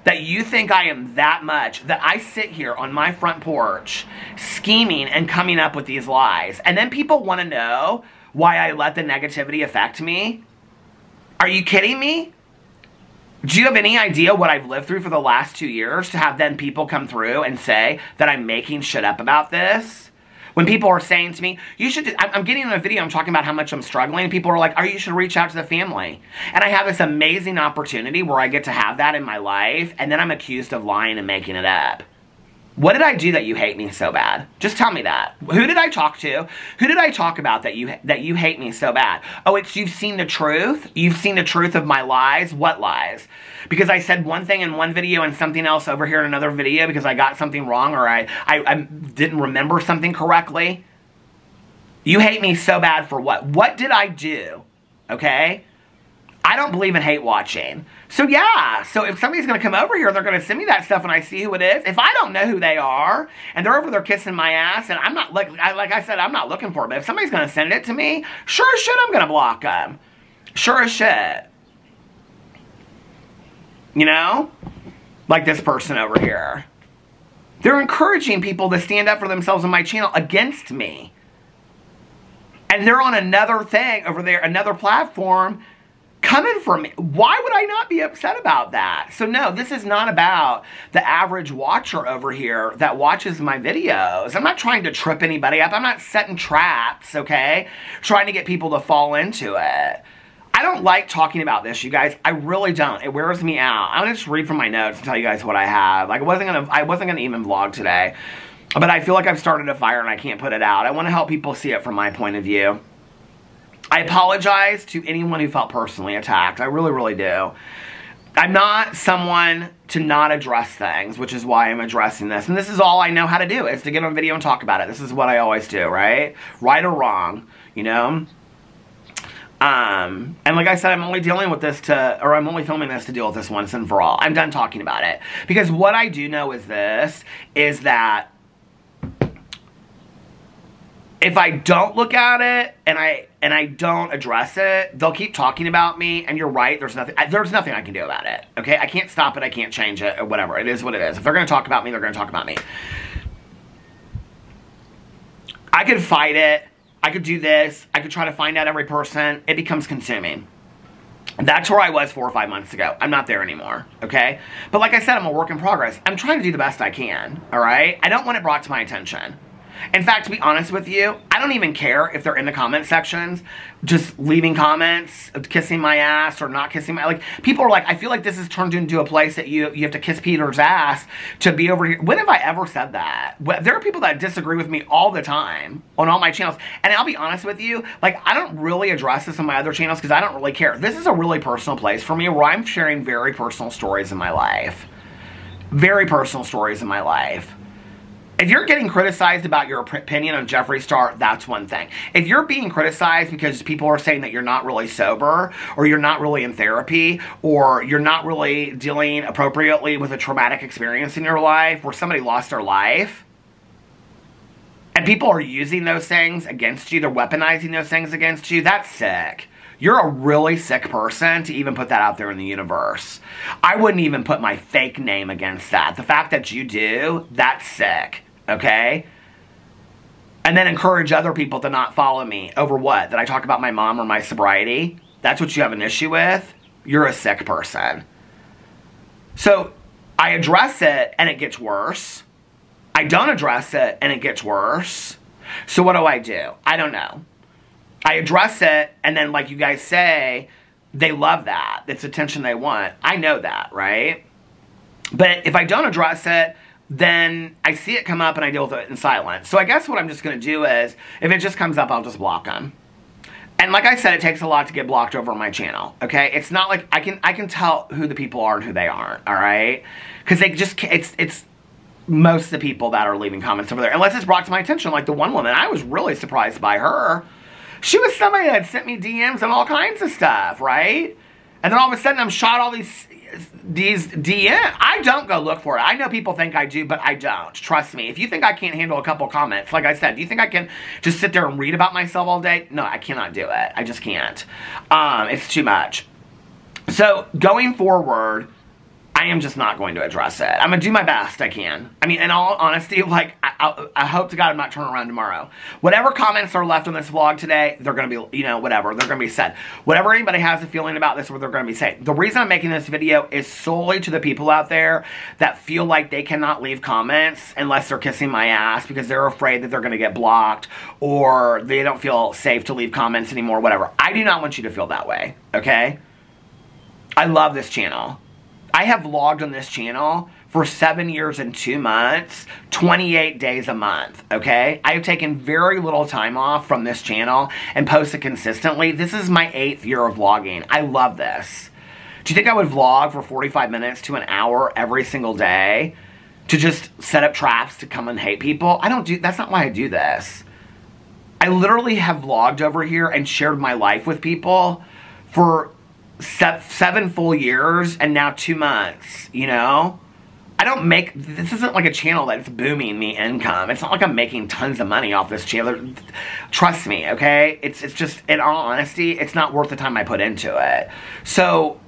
that you think I am that much, that I sit here on my front porch scheming and coming up with these lies. And then people want to know why I let the negativity affect me? Are you kidding me? Do you have any idea what I've lived through for the last two years to have then people come through and say that I'm making shit up about this? When people are saying to me, you should, I'm getting in a video, I'm talking about how much I'm struggling, people are like, oh, you should reach out to the family. And I have this amazing opportunity where I get to have that in my life, and then I'm accused of lying and making it up. What did I do that you hate me so bad? Just tell me that. Who did I talk to? Who did I talk about that you that you hate me so bad? Oh, it's you've seen the truth. You've seen the truth of my lies. What lies? Because I said one thing in one video and something else over here in another video because I got something wrong or I I, I didn't remember something correctly. You hate me so bad for what? What did I do? Okay? I don't believe in hate watching. So yeah, so if somebody's going to come over here, they're going to send me that stuff and I see who it is. If I don't know who they are and they're over there kissing my ass and I'm not, like I, like I said, I'm not looking for it. But if somebody's going to send it to me, sure as shit I'm going to block them. Sure as shit. You know? Like this person over here. They're encouraging people to stand up for themselves on my channel against me. And they're on another thing over there, another platform coming from me. Why would I not be upset about that? So no, this is not about the average watcher over here that watches my videos. I'm not trying to trip anybody up. I'm not setting traps, okay? Trying to get people to fall into it. I don't like talking about this, you guys. I really don't. It wears me out. I'm gonna just read from my notes and tell you guys what I have. Like I wasn't gonna I wasn't gonna even vlog today. But I feel like I've started a fire and I can't put it out. I want to help people see it from my point of view. I apologize to anyone who felt personally attacked. I really, really do. I'm not someone to not address things, which is why I'm addressing this. And this is all I know how to do, is to get on video and talk about it. This is what I always do, right? Right or wrong, you know? Um, and like I said, I'm only dealing with this to, or I'm only filming this to deal with this once and for all. I'm done talking about it. Because what I do know is this, is that if I don't look at it and I and I don't address it, they'll keep talking about me. And you're right. There's nothing. There's nothing I can do about it. Okay, I can't stop it. I can't change it or whatever. It is what it is. If they're gonna talk about me, they're gonna talk about me. I could fight it. I could do this. I could try to find out every person. It becomes consuming. That's where I was four or five months ago. I'm not there anymore, okay? But like I said, I'm a work in progress. I'm trying to do the best I can, all right? I don't want it brought to my attention. In fact, to be honest with you, I don't even care if they're in the comment sections, just leaving comments, kissing my ass or not kissing my, like, people are like, I feel like this has turned into a place that you, you have to kiss Peter's ass to be over here. When have I ever said that? There are people that disagree with me all the time on all my channels. And I'll be honest with you, like, I don't really address this on my other channels because I don't really care. This is a really personal place for me where I'm sharing very personal stories in my life. Very personal stories in my life. If you're getting criticized about your opinion on Jeffree Star, that's one thing. If you're being criticized because people are saying that you're not really sober, or you're not really in therapy, or you're not really dealing appropriately with a traumatic experience in your life where somebody lost their life, and people are using those things against you, they're weaponizing those things against you, that's sick. You're a really sick person to even put that out there in the universe. I wouldn't even put my fake name against that. The fact that you do, that's sick, okay? And then encourage other people to not follow me over what? That I talk about my mom or my sobriety? That's what you have an issue with? You're a sick person. So I address it and it gets worse. I don't address it and it gets worse. So what do I do? I don't know. I address it, and then, like you guys say, they love that. It's attention they want. I know that, right? But if I don't address it, then I see it come up and I deal with it in silence. So I guess what I'm just going to do is, if it just comes up, I'll just block them. And like I said, it takes a lot to get blocked over my channel. Okay, it's not like I can I can tell who the people are and who they aren't. All right, because they just it's it's most of the people that are leaving comments over there, unless it's brought to my attention. Like the one woman, I was really surprised by her she was somebody that sent me DMs and all kinds of stuff, right? And then all of a sudden I'm shot all these these DM. I don't go look for it. I know people think I do, but I don't. Trust me. If you think I can't handle a couple comments, like I said, do you think I can just sit there and read about myself all day? No, I cannot do it. I just can't. Um, it's too much. So going forward, I am just not going to address it. I'm to do my best I can. I mean, in all honesty, like, I, I, I, hope to God I'm not turning around tomorrow. Whatever comments are left on this vlog today, they're to be, you know, whatever. They're to be said. Whatever anybody has a feeling about this, what they're to be saying. The reason I'm making this video is solely to the people out there that feel like they cannot leave comments unless they're kissing my ass because they're afraid that they're to get blocked or they don't feel safe to leave comments anymore, whatever. I do not want you to feel that way, okay? I love this channel. I have logged on this channel for seven years and two months, 28 days a month, okay? I have taken very little time off from this channel and posted consistently. This is my eighth year of vlogging. I love this. Do you think I would vlog for 45 minutes to an hour every single day to just set up traps to come and hate people? I don't do, that's not why I do this. I literally have vlogged over here and shared my life with people for seven full years and now two months, you know? I don't make, this isn't like a channel that's booming me income. It's not like I'm making tons of money off this channel. Trust me, okay? It's, it's just, in all honesty, it's not worth the time I put into it. So,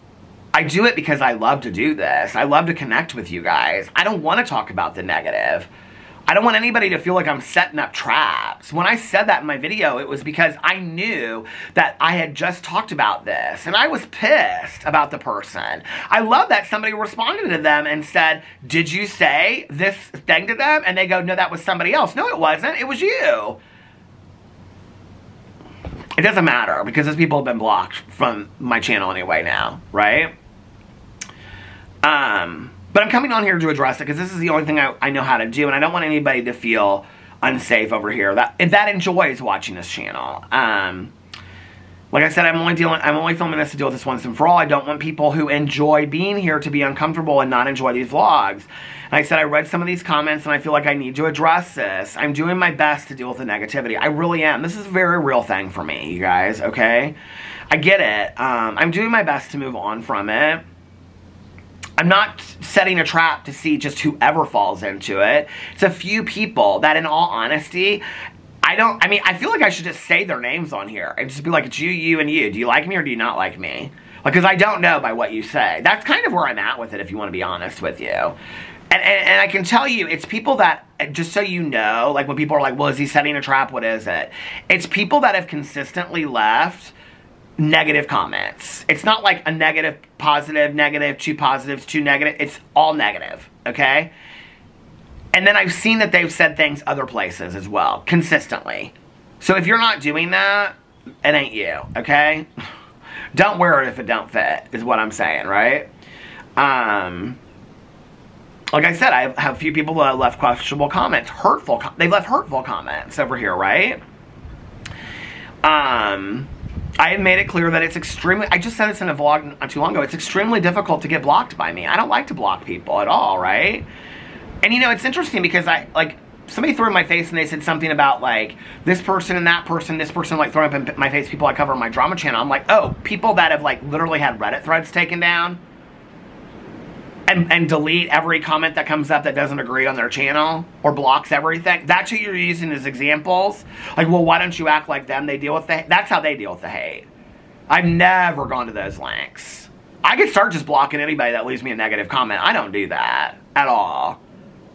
I do it because I love to do this. I love to connect with you guys. I don't want to talk about the negative. I don't want anybody to feel like I'm setting up traps. When I said that in my video, it was because I knew that I had just talked about this and I was pissed about the person. I love that somebody responded to them and said, Did you say this thing to them? And they go, No, that was somebody else. No, it wasn't. It was you. It doesn't matter because those people have been blocked from my channel anyway now, right? Um, but I'm coming on here to address it because this is the only thing I, I know how to do, and I don't want anybody to feel unsafe over here that that enjoys watching this channel. Um, like I said, I'm only dealing. I'm only filming this to deal with this once and for all. I don't want people who enjoy being here to be uncomfortable and not enjoy these vlogs. And I said I read some of these comments and I feel like I need to address this. I'm doing my best to deal with the negativity. I really am. This is a very real thing for me, you guys. Okay, I get it. Um, I'm doing my best to move on from it. I'm not setting a trap to see just whoever falls into it. It's a few people that, in all honesty, I don't, I mean, I feel like I should just say their names on here and just be like, it's you, you, and you. Do you like me or do you not like me? Because I don't know by what you say. That's kind of where I'm at with it, if you want to be honest with you. And, and, and, I can tell you, it's people that, just so you know, like when people are like, well, is he setting a trap? What is it? It's people that have consistently left negative comments. It's not like a negative, positive, negative, two positives, two negative. It's all negative, okay? And then I've seen that they've said things other places as well, consistently. So if you're not doing that, it ain't you, okay? *laughs* Don't wear it if it don't fit, is what I'm saying, right? Um, like I said, I have a few people that left questionable comments, hurtful, they've left hurtful comments over here, right? Um, I have made it clear that it's extremely, I just said this in a vlog not too long ago, it's extremely difficult to get blocked by me. I don't like to block people at all, right? And you know, it's interesting because I, like, somebody threw in my face and they said something about like this person and that person, this person like throwing up in my face people I cover on my drama channel. I'm like, oh, people that have like literally had Reddit threads taken down. And, and delete every comment that comes up that doesn't agree on their channel or blocks everything. That's who you're using as examples. Like, well, why don't you act like them? They deal with the That's how they deal with the hate. I've never gone to those lengths. I could start just blocking anybody that leaves me a negative comment. I don't do that at all.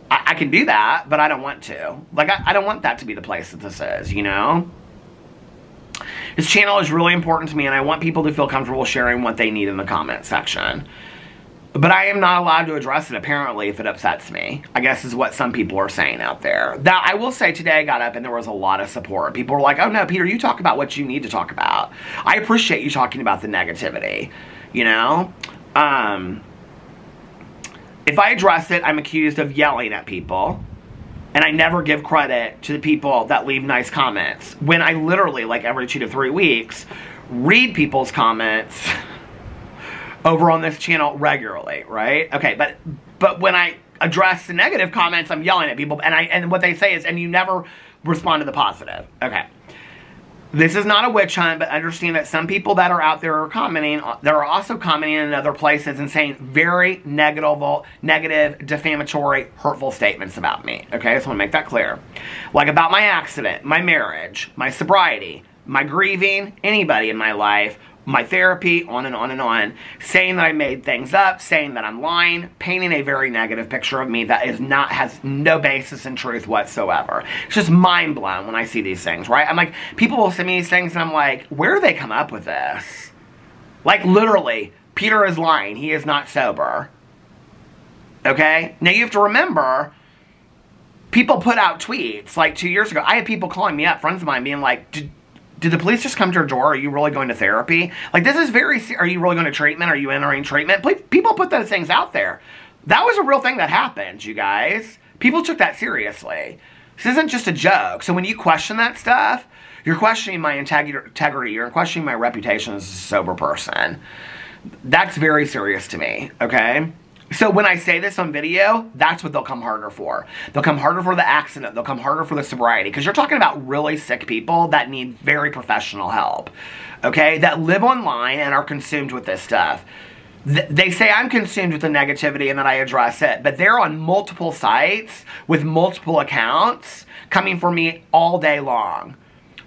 I, I can do that, but I don't want to. Like, I, I don't want that to be the place that this is, you know? This channel is really important to me, and I want people to feel comfortable sharing what they need in the comment section. But I am not allowed to address it, apparently, if it upsets me. I guess is what some people are saying out there. That I will say today I got up and there was a lot of support. People were like, oh no, Peter, you talk about what you need to talk about. I appreciate you talking about the negativity, you know? Um, if I address it, I'm accused of yelling at people. And I never give credit to the people that leave nice comments. When I literally, like every two to three weeks, read people's comments over on this channel regularly, right? Okay, but but when I address the negative comments, I'm yelling at people, and I and what they say is, and you never respond to the positive. Okay. This is not a witch hunt, but understand that some people that are out there are commenting, uh, that are also commenting in other places and saying very negative, negative, defamatory, hurtful statements about me. Okay, I just want to make that clear. Like about my accident, my marriage, my sobriety, my grieving, anybody in my life, my therapy, on and on and on, saying that I made things up, saying that I'm lying, painting a very negative picture of me that is not has no basis in truth whatsoever. It's just mind blown when I see these things, right? I'm like, people will send me these things and I'm like, where do they come up with this? Like literally, Peter is lying. He is not sober. Okay? Now you have to remember, people put out tweets like two years ago. I had people calling me up, friends of mine, being like, did the police just come to your door? Are you really going to therapy? Like, this is very, are you really going to treatment? Are you entering treatment? People put those things out there. That was a real thing that happened, you guys. People took that seriously. This isn't just a joke. So when you question that stuff, you're questioning my integrity. You're questioning my reputation as a sober person. That's very serious to me, okay? So when I say this on video, that's what they'll come harder for. They'll come harder for the accident. They'll come harder for the sobriety. Because you're talking about really sick people that need very professional help. Okay? That live online and are consumed with this stuff. Th they say I'm consumed with the negativity and that I address it. But they're on multiple sites with multiple accounts coming for me all day long.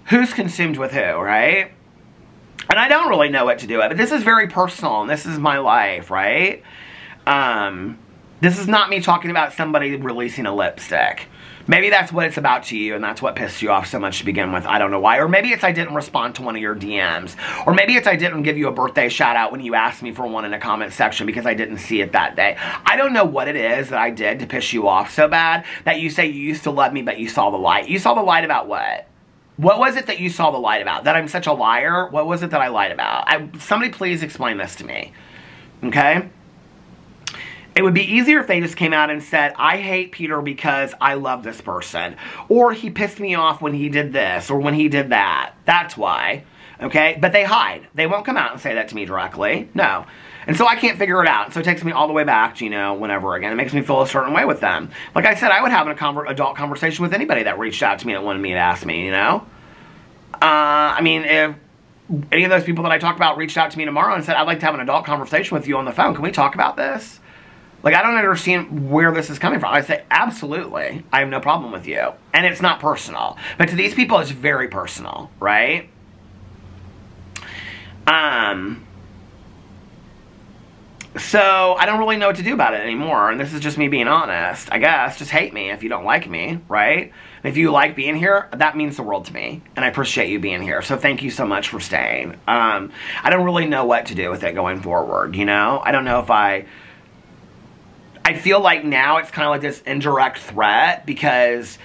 Who's consumed with who, right? And I don't really know what to do it. But this is very personal and this is my life, right? Um, this is not me talking about somebody releasing a lipstick. Maybe that's what it's about to you and that's what pissed you off so much to begin with. I don't know why. Or maybe it's I didn't respond to one of your DMs. Or maybe it's I didn't give you a birthday shout out when you asked me for one in a comment section because I didn't see it that day. I don't know what it is that I did to piss you off so bad that you say you used to love me but you saw the light. You saw the light about what? What was it that you saw the light about? That I'm such a liar? What was it that I lied about? I, somebody please explain this to me. Okay? It would be easier if they just came out and said, I hate Peter because I love this person. Or he pissed me off when he did this or when he did that. That's why. Okay? But they hide. They won't come out and say that to me directly. No. And so I can't figure it out. So it takes me all the way back to, you know, whenever again. It makes me feel a certain way with them. Like I said, I would have an conver adult conversation with anybody that reached out to me and wanted me to ask me, you know? Uh, I mean, if any of those people that I talk about reached out to me tomorrow and said, I'd like to have an adult conversation with you on the phone. Can we talk about this? Like, I don't understand where this is coming from. I say, absolutely, I have no problem with you. And it's not personal. But to these people, it's very personal, right? Um, so, I don't really know what to do about it anymore. And this is just me being honest, I guess. Just hate me if you don't like me, right? If you like being here, that means the world to me. And I appreciate you being here. So thank you so much for staying. Um, I don't really know what to do with it going forward, you know? I don't know if I I feel like now it's kind of like this indirect threat because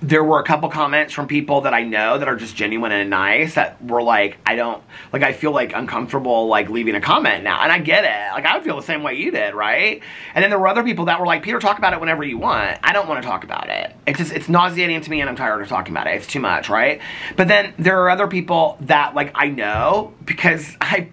there were a couple comments from people that I know that are just genuine and nice that were like, I don't, like, I feel like uncomfortable, like, leaving a comment now. And I get it. Like, I would feel the same way you did, right? And then there were other people that were like, Peter, talk about it whenever you want. I don't want to talk about it. It's just, it's nauseating to me and I'm tired of talking about it. It's too much, right? But then there are other people that, like, I know because *laughs* I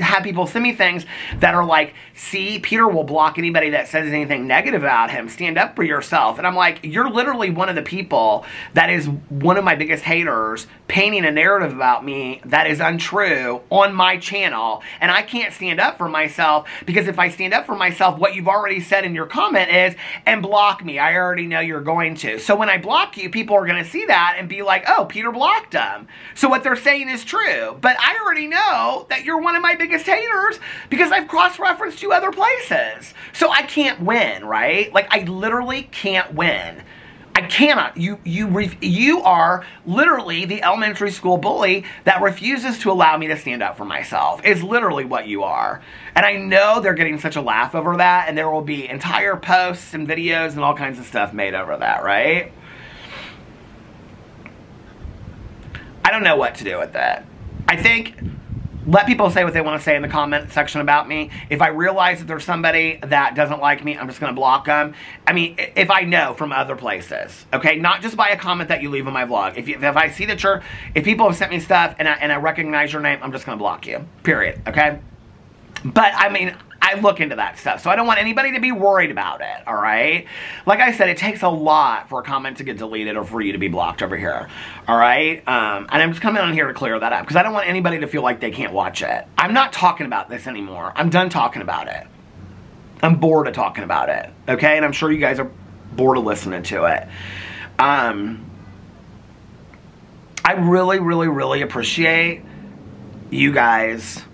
have people send me things that are like, see, Peter will block anybody that says anything negative about him. Stand up for yourself. And I'm like, you're literally one of the people that is one of my biggest haters painting a narrative about me that is untrue on my channel. And I can't stand up for myself because if I stand up for myself, what you've already said in your comment is, and block me. I already know you're going to. So when I block you, people are going to see that and be like, oh, Peter blocked him. So what they're saying is true. But I already know that you're one of my biggest haters because I've cross-referenced you other places. So I can't win, right? Like I literally can't win. I cannot. You you you are literally the elementary school bully that refuses to allow me to stand up for myself. Is literally what you are. And I know they're getting such a laugh over that and there will be entire posts and videos and all kinds of stuff made over that, right? I don't know what to do with that. I think let people say what they want to say in the comment section about me. If I realize that there's somebody that doesn't like me, I'm just going to block them. I mean, if I know from other places, okay? Not just by a comment that you leave on my vlog. If, you, if I see that you're, if people have sent me stuff and I, and I recognize your name, I'm just going to block you, period, okay? But, I mean, I look into that stuff. So I don't want anybody to be worried about it, all right? Like I said, it takes a lot for a comment to get deleted or for you to be blocked over here, all right? Um, and I'm just coming on here to clear that up because I don't want anybody to feel like they can't watch it. I'm not talking about this anymore. I'm done talking about it. I'm bored of talking about it, okay? And I'm sure you guys are bored of listening to it. Um, I really, really, really appreciate you guys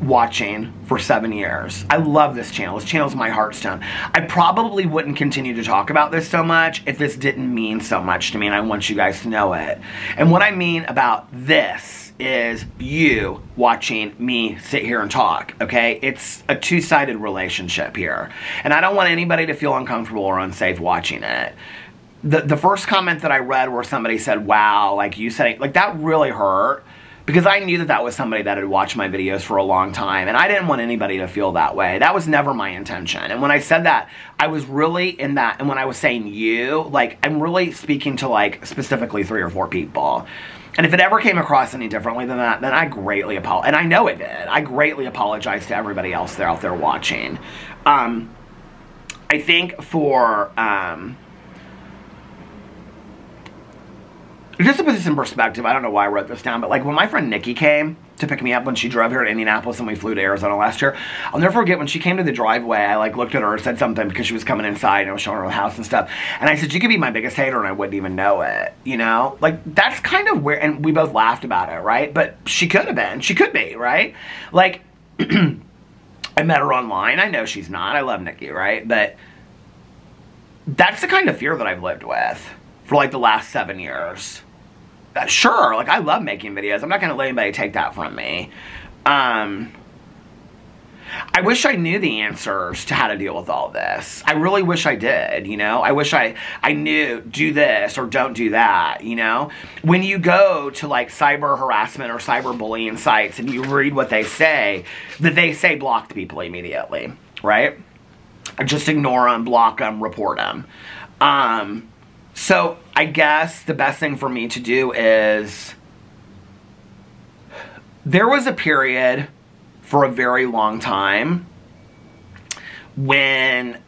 watching for seven years. I love this channel. This channel is my heartstone. I probably wouldn't continue to talk about this so much if this didn't mean so much to me and I want you guys to know it. And what I mean about this is you watching me sit here and talk, okay? It's a two-sided relationship here. And I don't want anybody to feel uncomfortable or unsafe watching it. The, the first comment that I read where somebody said, wow, like you said, like that really hurt because I knew that that was somebody that had watched my videos for a long time and I didn't want anybody to feel that way. That was never my intention. And when I said that, I was really in that, and when I was saying you, like, I'm really speaking to, like, specifically three or four people. And if it ever came across any differently than that, then I greatly apologize. And I know it did. I greatly apologize to everybody else there out there watching. Um, I think for... Um, just to put this in perspective, I don't know why I wrote this down, but like when my friend Nikki came to pick me up when she drove here to Indianapolis and we flew to Arizona last year, I'll never forget when she came to the driveway, I like looked at her and said something because she was coming inside and I was showing her the house and stuff. And I said, you could be my biggest hater and I wouldn't even know it, you know? Like that's kind of where, and we both laughed about it, right? But she could have been, she could be, right? Like, *clears throat* I met her online. I know she's not. I love Nikki, right? But that's the kind of fear that I've lived with for like the last seven years. Uh, sure, like I love making videos. I'm not to let anybody take that from me. Um, I wish I knew the answers to how to deal with all this. I really wish I did, you know? I wish I, I knew do this or don't do that, you know? When you go to like cyber harassment or cyber bullying sites and you read what they say, that they say block the people immediately, right? Just ignore them, block them, report them. Um, so I guess the best thing for me to do is there was a period for a very long time when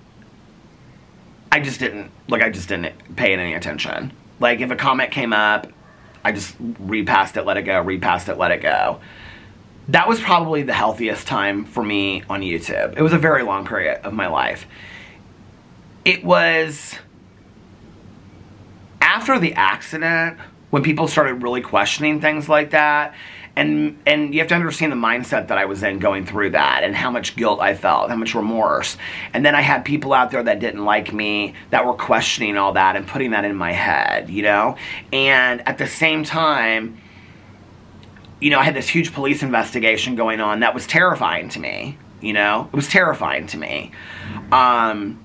I just didn't like I just didn't pay it any attention. Like if a comment came up, I just repassed it, let it go, repassed it, let it go. That was probably the healthiest time for me on YouTube. It was a very long period of my life. It was after the accident, when people started really questioning things like that, and and you have to understand the mindset that I was in going through that and how much guilt I felt, how much remorse. And then I had people out there that didn't like me that were questioning all that and putting that in my head, you know? And at the same time, you know, I had this huge police investigation going on that was terrifying to me, you know? It was terrifying to me. Um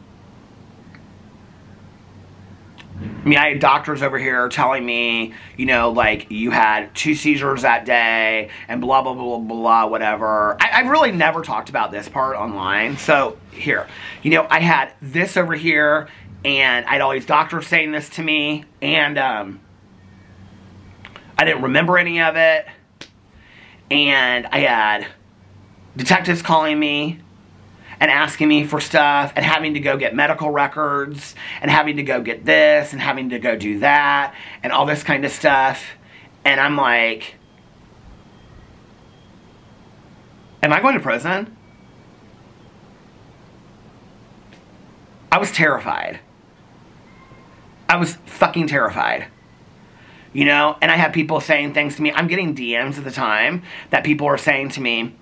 I mean, I had doctors over here telling me, you know, like you had two seizures that day and blah, blah, blah, blah, whatever. I, have really never talked about this part online. So here, you know, I had this over here and I had all these doctors saying this to me and um, I didn't remember any of it. And I had detectives calling me and asking me for stuff and having to go get medical records and having to go get this and having to go do that and all this kind of stuff. And I'm like, am I going to prison? I was terrified. I was fucking terrified. You know, and I had people saying things to me. I'm getting DMs at the time that people are saying to me,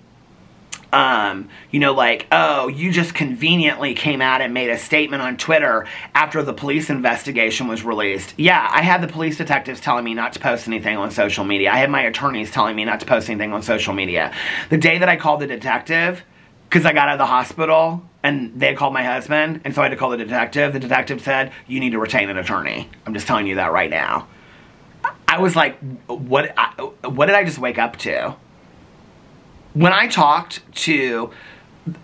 um, you know, like, oh, you just conveniently came out and made a statement on Twitter after the police investigation was released. Yeah, I had the police detectives telling me not to post anything on social media. I had my attorneys telling me not to post anything on social media. The day that I called the detective, because I got out of the hospital and they called my husband, and so I had to call the detective. The detective said, You need to retain an attorney. I'm just telling you that right now. I was like, What, I, what did I just wake up to? When I talked to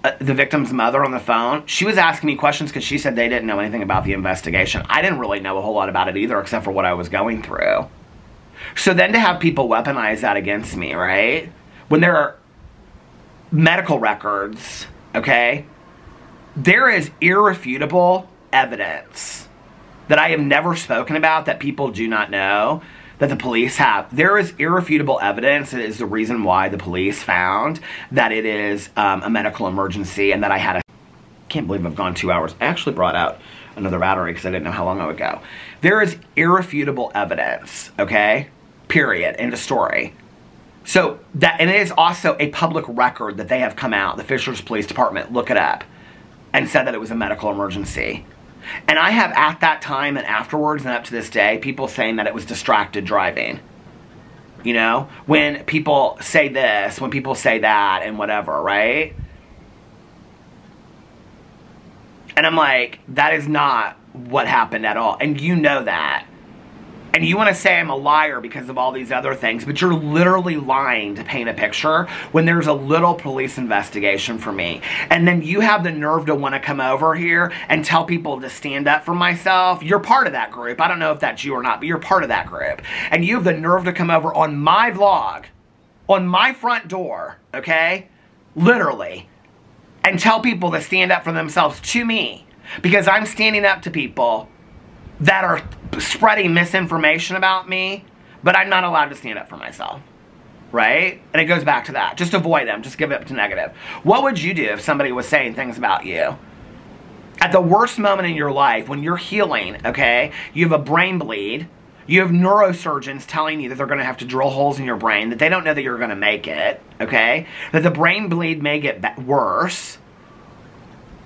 uh, the victim's mother on the phone, she was asking me questions because she said they didn't know anything about the investigation. I didn't really know a whole lot about it either, except for what I was going through. So then to have people weaponize that against me, right? When there are medical records, okay, there is irrefutable evidence that I have never spoken about that people do not know that the police have. There is irrefutable evidence that is the reason why the police found that it is um, a medical emergency and that I had a. Can't believe I've gone two hours. I actually brought out another battery because I didn't know how long I would go. There is irrefutable evidence, okay? Period. End of story. So that, and it is also a public record that they have come out, the Fishers Police Department, look it up, and said that it was a medical emergency. And I have at that time and afterwards and up to this day, people saying that it was distracted driving. You know, when people say this, when people say that, and whatever, right? And I'm like, that is not what happened at all. And you know that and you want to say I'm a liar because of all these other things, but you're literally lying to paint a picture when there's a little police investigation for me. And then you have the nerve to want to come over here and tell people to stand up for myself. You're part of that group. I don't know if that's you or not, but you're part of that group. And you have the nerve to come over on my vlog, on my front door, okay? Literally. And tell people to stand up for themselves to me. Because I'm standing up to people that are spreading misinformation about me, but I'm not allowed to stand up for myself. Right? And it goes back to that. Just avoid them. Just give up to negative. What would you do if somebody was saying things about you? At the worst moment in your life, when you're healing, okay, you have a brain bleed, you have neurosurgeons telling you that they're going to have to drill holes in your brain, that they don't know that you're going to make it, okay? That the brain bleed may get worse,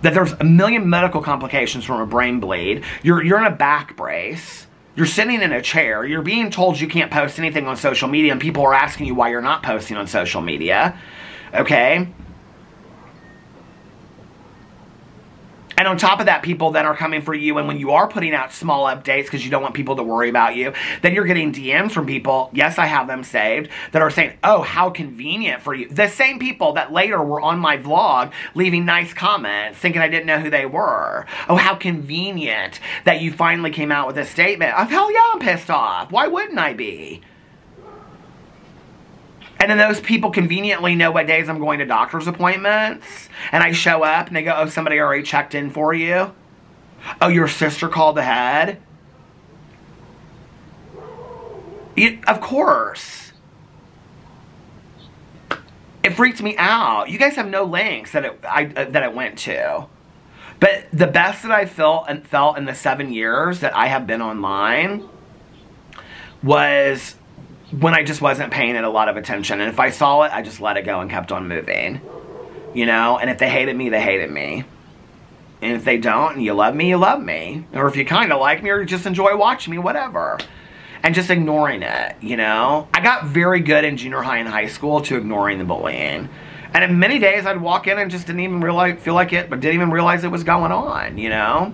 that there's a million medical complications from a brain bleed. You're, you're in a back brace. You're sitting in a chair. You're being told you can't post anything on social media, and people are asking you why you're not posting on social media. Okay? And on top of that, people then are coming for you, and when you are putting out small updates because you don't want people to worry about you, then you're getting DMs from people, yes, I have them saved, that are saying, oh, how convenient for you. The same people that later were on my vlog leaving nice comments, thinking I didn't know who they were. Oh, how convenient that you finally came out with a statement of, hell yeah, I'm pissed off. Why wouldn't I be? And then those people conveniently know what days I'm going to doctor's appointments. And I show up and they go, oh, somebody already checked in for you. Oh, your sister called ahead. You, of course. It freaked me out. You guys have no links that it, I, uh, that it went to. But the best that I felt and felt in the seven years that I have been online was when I just wasn't paying it a lot of attention. And if I saw it, I just let it go and kept on moving. You know? And if they hated me, they hated me. And if they don't and you love me, you love me. Or if you kind of like me or you just enjoy watching me, whatever. And just ignoring it, you know? I got very good in junior high and high school to ignoring the bullying. And in many days, I'd walk in and just didn't even realize, feel like it, but didn't even realize it was going on, you know?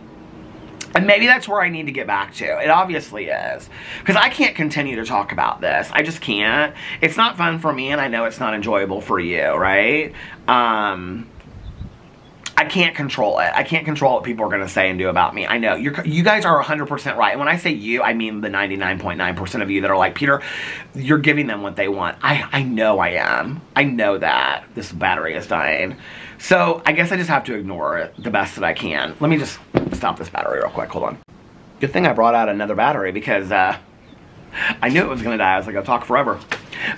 And maybe that's where I need to get back to. It obviously is. Because I can't continue to talk about this. I just can't. It's not fun for me, and I know it's not enjoyable for you, right? Um, I can't control it. I can't control what people are going to say and do about me. I know. You're, you guys are 100% right. And when I say you, I mean the 99.9% of you that are like, Peter, you're giving them what they want. I, I know I am. I know that. This battery is dying. So I guess I just have to ignore it the best that I can. Let me just stop this battery real quick. Hold on. Good thing I brought out another battery because uh, *laughs* I knew it was going to die. I was like, I'll talk forever.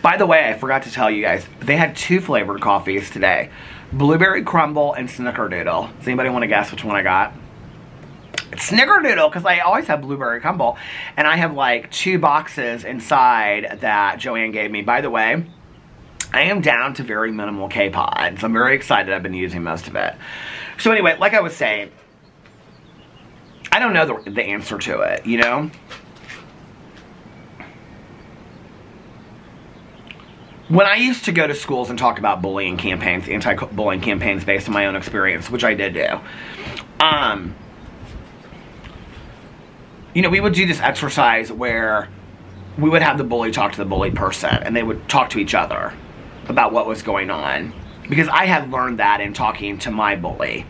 By the way, I forgot to tell you guys, they had two flavored coffees today. Blueberry Crumble and Snickerdoodle. Does anybody want to guess which one I got? It's Snickerdoodle because I always have Blueberry Crumble. And I have like two boxes inside that Joanne gave me. By the way, I am down to very minimal K-Pods. I'm very excited. I've been using most of it. So anyway, like I was saying, I don't know the, the answer to it, you know? when I used to go to schools and talk about bullying campaigns, anti-bullying campaigns based on my own experience, which I did do, um, you know, we would do this exercise where we would have the bully talk to the bullied person and they would talk to each other about what was going on. Because I had learned that in talking to my bully,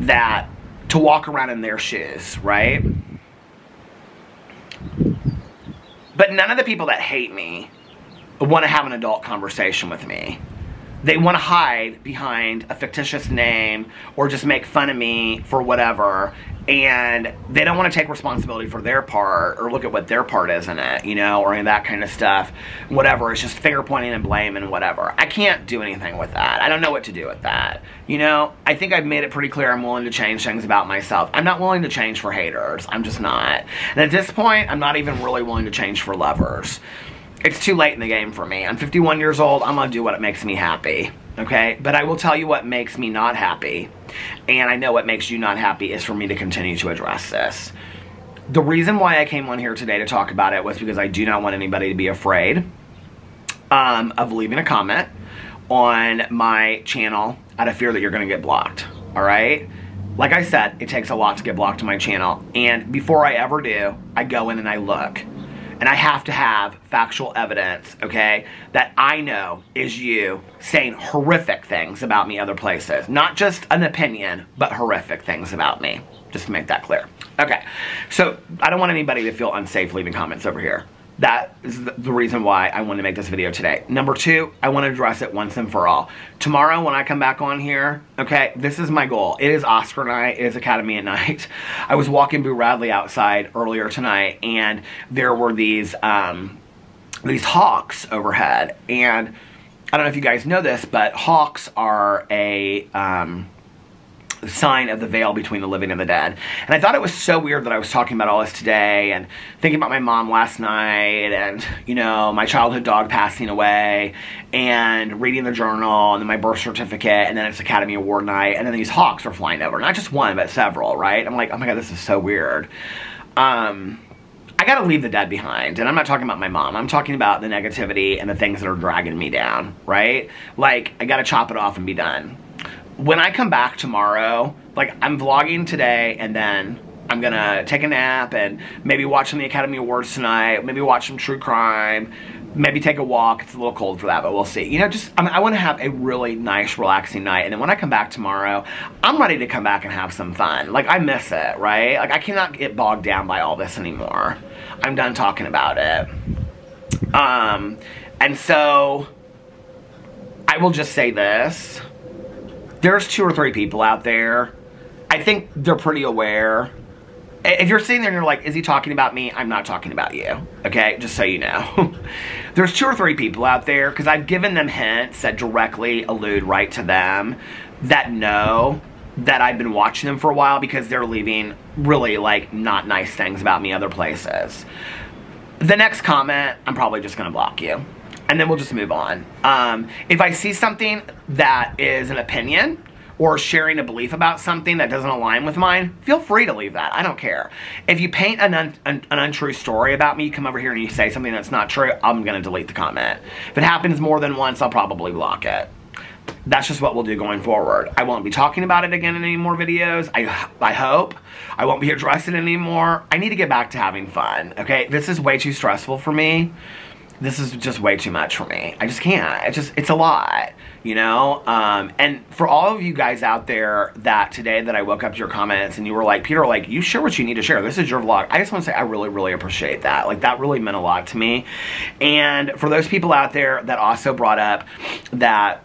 that to walk around in their shoes, right? But none of the people that hate me want to have an adult conversation with me. They want to hide behind a fictitious name or just make fun of me for whatever. And they don't want to take responsibility for their part or look at what their part is in it, you know, or any of that kind of stuff. Whatever. It's just finger pointing and blame and whatever. I can't do anything with that. I don't know what to do with that. You know, I think I've made it pretty clear I'm willing to change things about myself. I'm not willing to change for haters. I'm just not. And at this point, I'm not even really willing to change for lovers it's too late in the game for me. I'm 51 years old. I'm going to do what makes me happy. Okay? But I will tell you what makes me not happy. And I know what makes you not happy is for me to continue to address this. The reason why I came on here today to talk about it was because I do not want anybody to be afraid um, of leaving a comment on my channel out of fear that you're going to get blocked. All right? Like I said, it takes a lot to get blocked on my channel. And before I ever do, I go in and I look and I have to have factual evidence, okay, that I know is you saying horrific things about me other places. Not just an opinion, but horrific things about me. Just to make that clear. Okay, so I don't want anybody to feel unsafe leaving comments over here that is the reason why I want to make this video today. Number two, I want to address it once and for all. Tomorrow when I come back on here, okay, this is my goal. It is Oscar night, it is Academy at *laughs* night. I was walking Boo Radley outside earlier tonight and there were these, um, these hawks overhead. And I don't know if you guys know this, but hawks are a, um, sign of the veil between the living and the dead. And I thought it was so weird that I was talking about all this today and thinking about my mom last night and, you know, my childhood dog passing away and reading the journal and then my birth certificate and then it's Academy Award night and then these hawks are flying over. Not just one, but several, right? I'm like, oh my god, this is so weird. Um, I gotta leave the dead behind. And I'm not talking about my mom. I'm talking about the negativity and the things that are dragging me down, right? Like, I gotta chop it off and be done when I come back tomorrow, like I'm vlogging today and then I'm gonna take a nap and maybe watch some of the Academy Awards tonight, maybe watch some true crime, maybe take a walk. It's a little cold for that, but we'll see. You know, just I, mean, I want to have a really nice, relaxing night. And then when I come back tomorrow, I'm ready to come back and have some fun. Like, I miss it, right? Like, I cannot get bogged down by all this anymore. I'm done talking about it. Um, and so, I will just say this there's two or three people out there. I think they're pretty aware. If you're sitting there and you're like, is he talking about me? I'm not talking about you. Okay, just so you know. *laughs* there's two or three people out there because I've given them hints that directly allude right to them that know that I've been watching them for a while because they're leaving really like not nice things about me other places. The next comment, I'm probably just to block you and then we'll just move on. Um, if I see something that is an opinion or sharing a belief about something that doesn't align with mine, feel free to leave that. I don't care. If you paint an, un an, an untrue story about me, you come over here and you say something that's not true, I'm going to delete the comment. If it happens more than once, I'll probably block it. That's just what we'll do going forward. I won't be talking about it again in any more videos. I, I hope. I won't be addressing it anymore. I need to get back to having fun, okay? This is way too stressful for me this is just way too much for me. I just can't. It's just, it's a lot, you know? Um, and for all of you guys out there that today that I woke up to your comments and you were like, Peter, like, you share what you need to share. This is your vlog. I just want to say I really, really appreciate that. Like, that really meant a lot to me. And for those people out there that also brought up that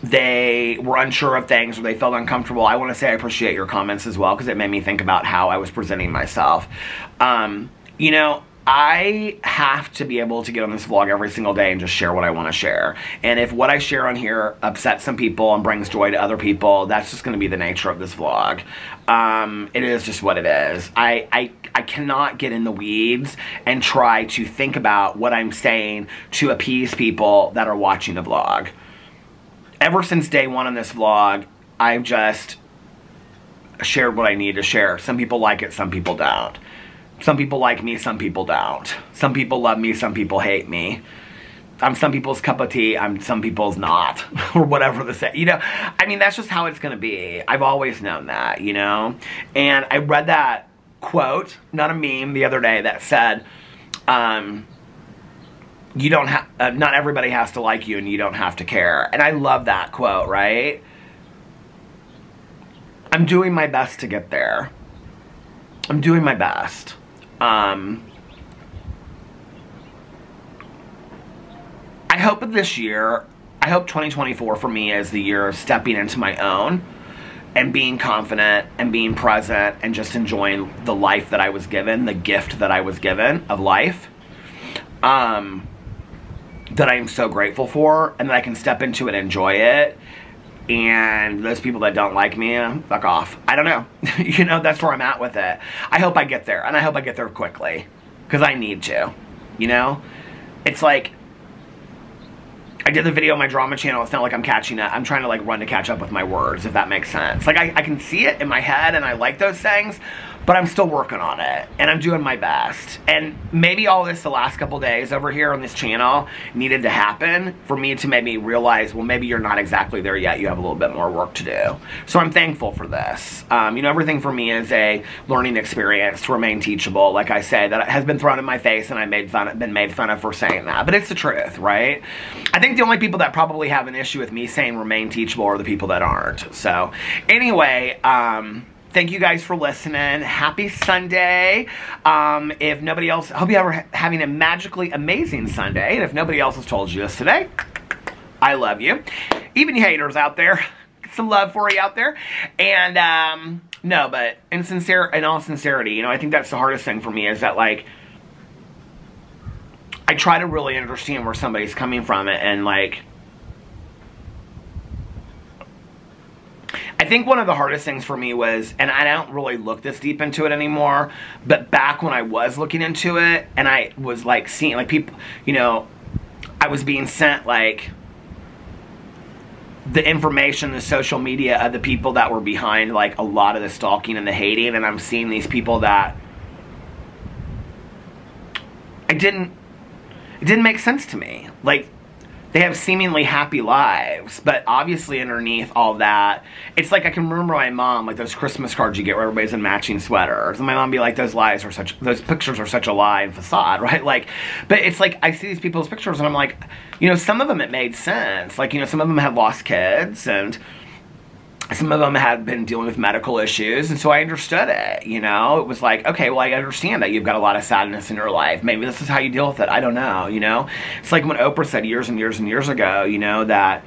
they were unsure of things or they felt uncomfortable, I want to say I appreciate your comments as well because it made me think about how I was presenting myself. Um, you know, I have to be able to get on this vlog every single day and just share what I want to share. And if what I share on here upsets some people and brings joy to other people, that's just going to be the nature of this vlog. Um, it is just what it is. I, I, I cannot get in the weeds and try to think about what I'm saying to appease people that are watching the vlog. Ever since day one on this vlog, I've just shared what I need to share. Some people like it, some people don't. Some people like me, some people don't. Some people love me, some people hate me. I'm some people's cup of tea, I'm some people's not, *laughs* or whatever the say. You know, I mean, that's just how it's gonna be. I've always known that, you know? And I read that quote, not a meme, the other day that said, um, you don't have, uh, not everybody has to like you and you don't have to care. And I love that quote, right? I'm doing my best to get there. I'm doing my best. Um, I hope this year, I hope 2024 for me is the year of stepping into my own and being confident and being present and just enjoying the life that I was given, the gift that I was given of life. Um, that I am so grateful for and that I can step into and enjoy it. And those people that don't like me, fuck off. I don't know. *laughs* you know, that's where I'm at with it. I hope I get there and I hope I get there quickly because I need to. You know, it's like I did the video on my drama channel. It's not like I'm catching up. I'm trying to like run to catch up with my words, if that makes sense. Like I, I can see it in my head and I like those things, but I'm still working on it and I'm doing my best. And maybe all this the last couple days over here on this channel needed to happen for me to maybe realize, well, maybe you're not exactly there yet. You have a little bit more work to do. So I'm thankful for this. Um, you know, everything for me is a learning experience to remain teachable. Like I said, that has been thrown in my face and I made fun been made fun of for saying that, but it's the truth, right? I think the only people that probably have an issue with me saying remain teachable are the people that aren't. So anyway, um, thank you guys for listening. Happy Sunday. Um, if nobody else, I hope you are having a magically amazing Sunday. And if nobody else has told you this today, I love you. Even you haters out there, *laughs* some love for you out there. And um, no, but in sincere, in all sincerity, you know, I think that's the hardest thing for me is that like. I try to really understand where somebody's coming from and like I think one of the hardest things for me was, and I don't really look this deep into it anymore, but back when I was looking into it and I was like seeing, like people, you know, I was being sent like the information, the social media of the people that were behind like a lot of the stalking and the hating, and I'm seeing these people that I didn't, it didn't make sense to me. Like, they have seemingly happy lives, but obviously underneath all that, it's like I can remember my mom, like those Christmas cards you get where everybody's in matching sweaters, and my mom be like, those lies are such, those pictures are such a lie and facade, *laughs* right? Like, but it's like, I see these people's pictures and I'm like, you know, some of them it made sense. Like, you know, some of them had lost kids and, some of them had been dealing with medical issues, and so I understood it, you know? It was like, okay, well, I understand that you've got a lot of sadness in your life. Maybe this is how you deal with it. I don't know, you know? It's like when Oprah said years and years and years ago, you know, that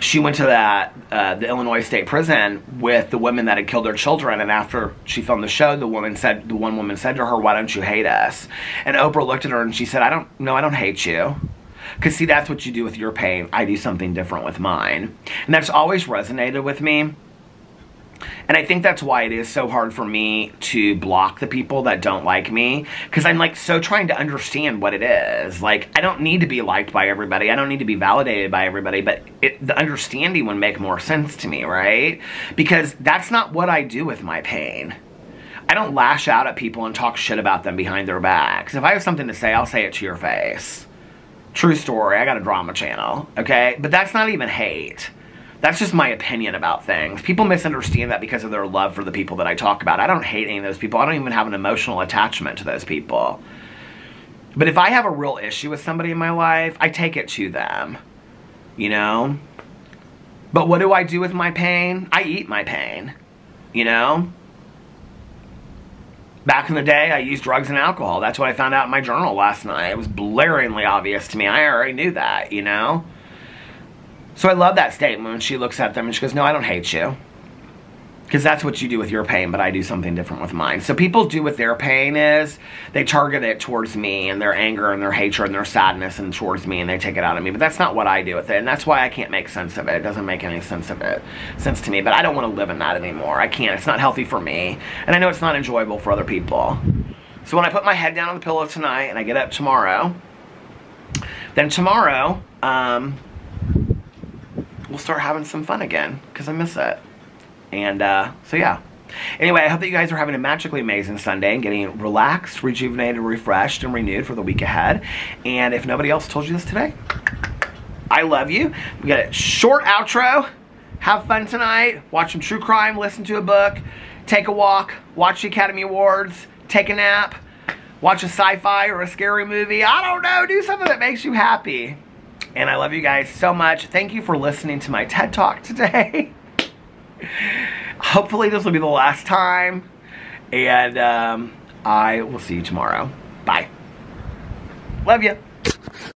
she went to that uh, the Illinois State Prison with the women that had killed their children, and after she filmed the show, the woman said, the one woman said to her, "Why don't you hate us?" And Oprah looked at her and she said, "I don't, no, I don't hate you." Because, see, that's what you do with your pain. I do something different with mine. And that's always resonated with me. And I think that's why it is so hard for me to block the people that don't like me. Because I'm like so trying to understand what it is. Like, I don't need to be liked by everybody. I don't need to be validated by everybody. But it, the understanding would make more sense to me, right? Because that's not what I do with my pain. I don't lash out at people and talk shit about them behind their backs. If I have something to say, I'll say it to your face. True story, I got a drama channel, okay? But that's not even hate. That's just my opinion about things. People misunderstand that because of their love for the people that I talk about. I don't hate any of those people. I don't even have an emotional attachment to those people. But if I have a real issue with somebody in my life, I take it to them. You know? But what do I do with my pain? I eat my pain. You know? Back in the day, I used drugs and alcohol. That's what I found out in my journal last night. It was blaringly obvious to me. I already knew that, you know? So I love that statement when she looks at them and she goes, No, I don't hate you. Because that's what you do with your pain, but I do something different with mine. So people do what their pain is they target it towards me and their anger and their hatred and their sadness and towards me and they take it out of me. But that's not what I do with it. And that's why I can't make sense of it. It doesn't make any sense of it sense to me. But I don't want to live in that anymore. I can't. It's not healthy for me. And I know it's not enjoyable for other people. So when I put my head down on the pillow tonight and I get up tomorrow, then tomorrow, um, we'll start having some fun again because I miss it. And uh, so, yeah. Anyway, I hope that you guys are having a magically amazing Sunday and getting relaxed, rejuvenated, refreshed, and renewed for the week ahead. And if nobody else told you this today, I love you. We got a short outro. Have fun tonight. Watch some true crime, listen to a book, take a walk, watch the Academy Awards, take a nap, watch a sci fi or a scary movie. I don't know. Do something that makes you happy. And I love you guys so much. Thank you for listening to my TED Talk today. *laughs* Hopefully this will be the last time. And um, I will see you tomorrow. Bye. Love you.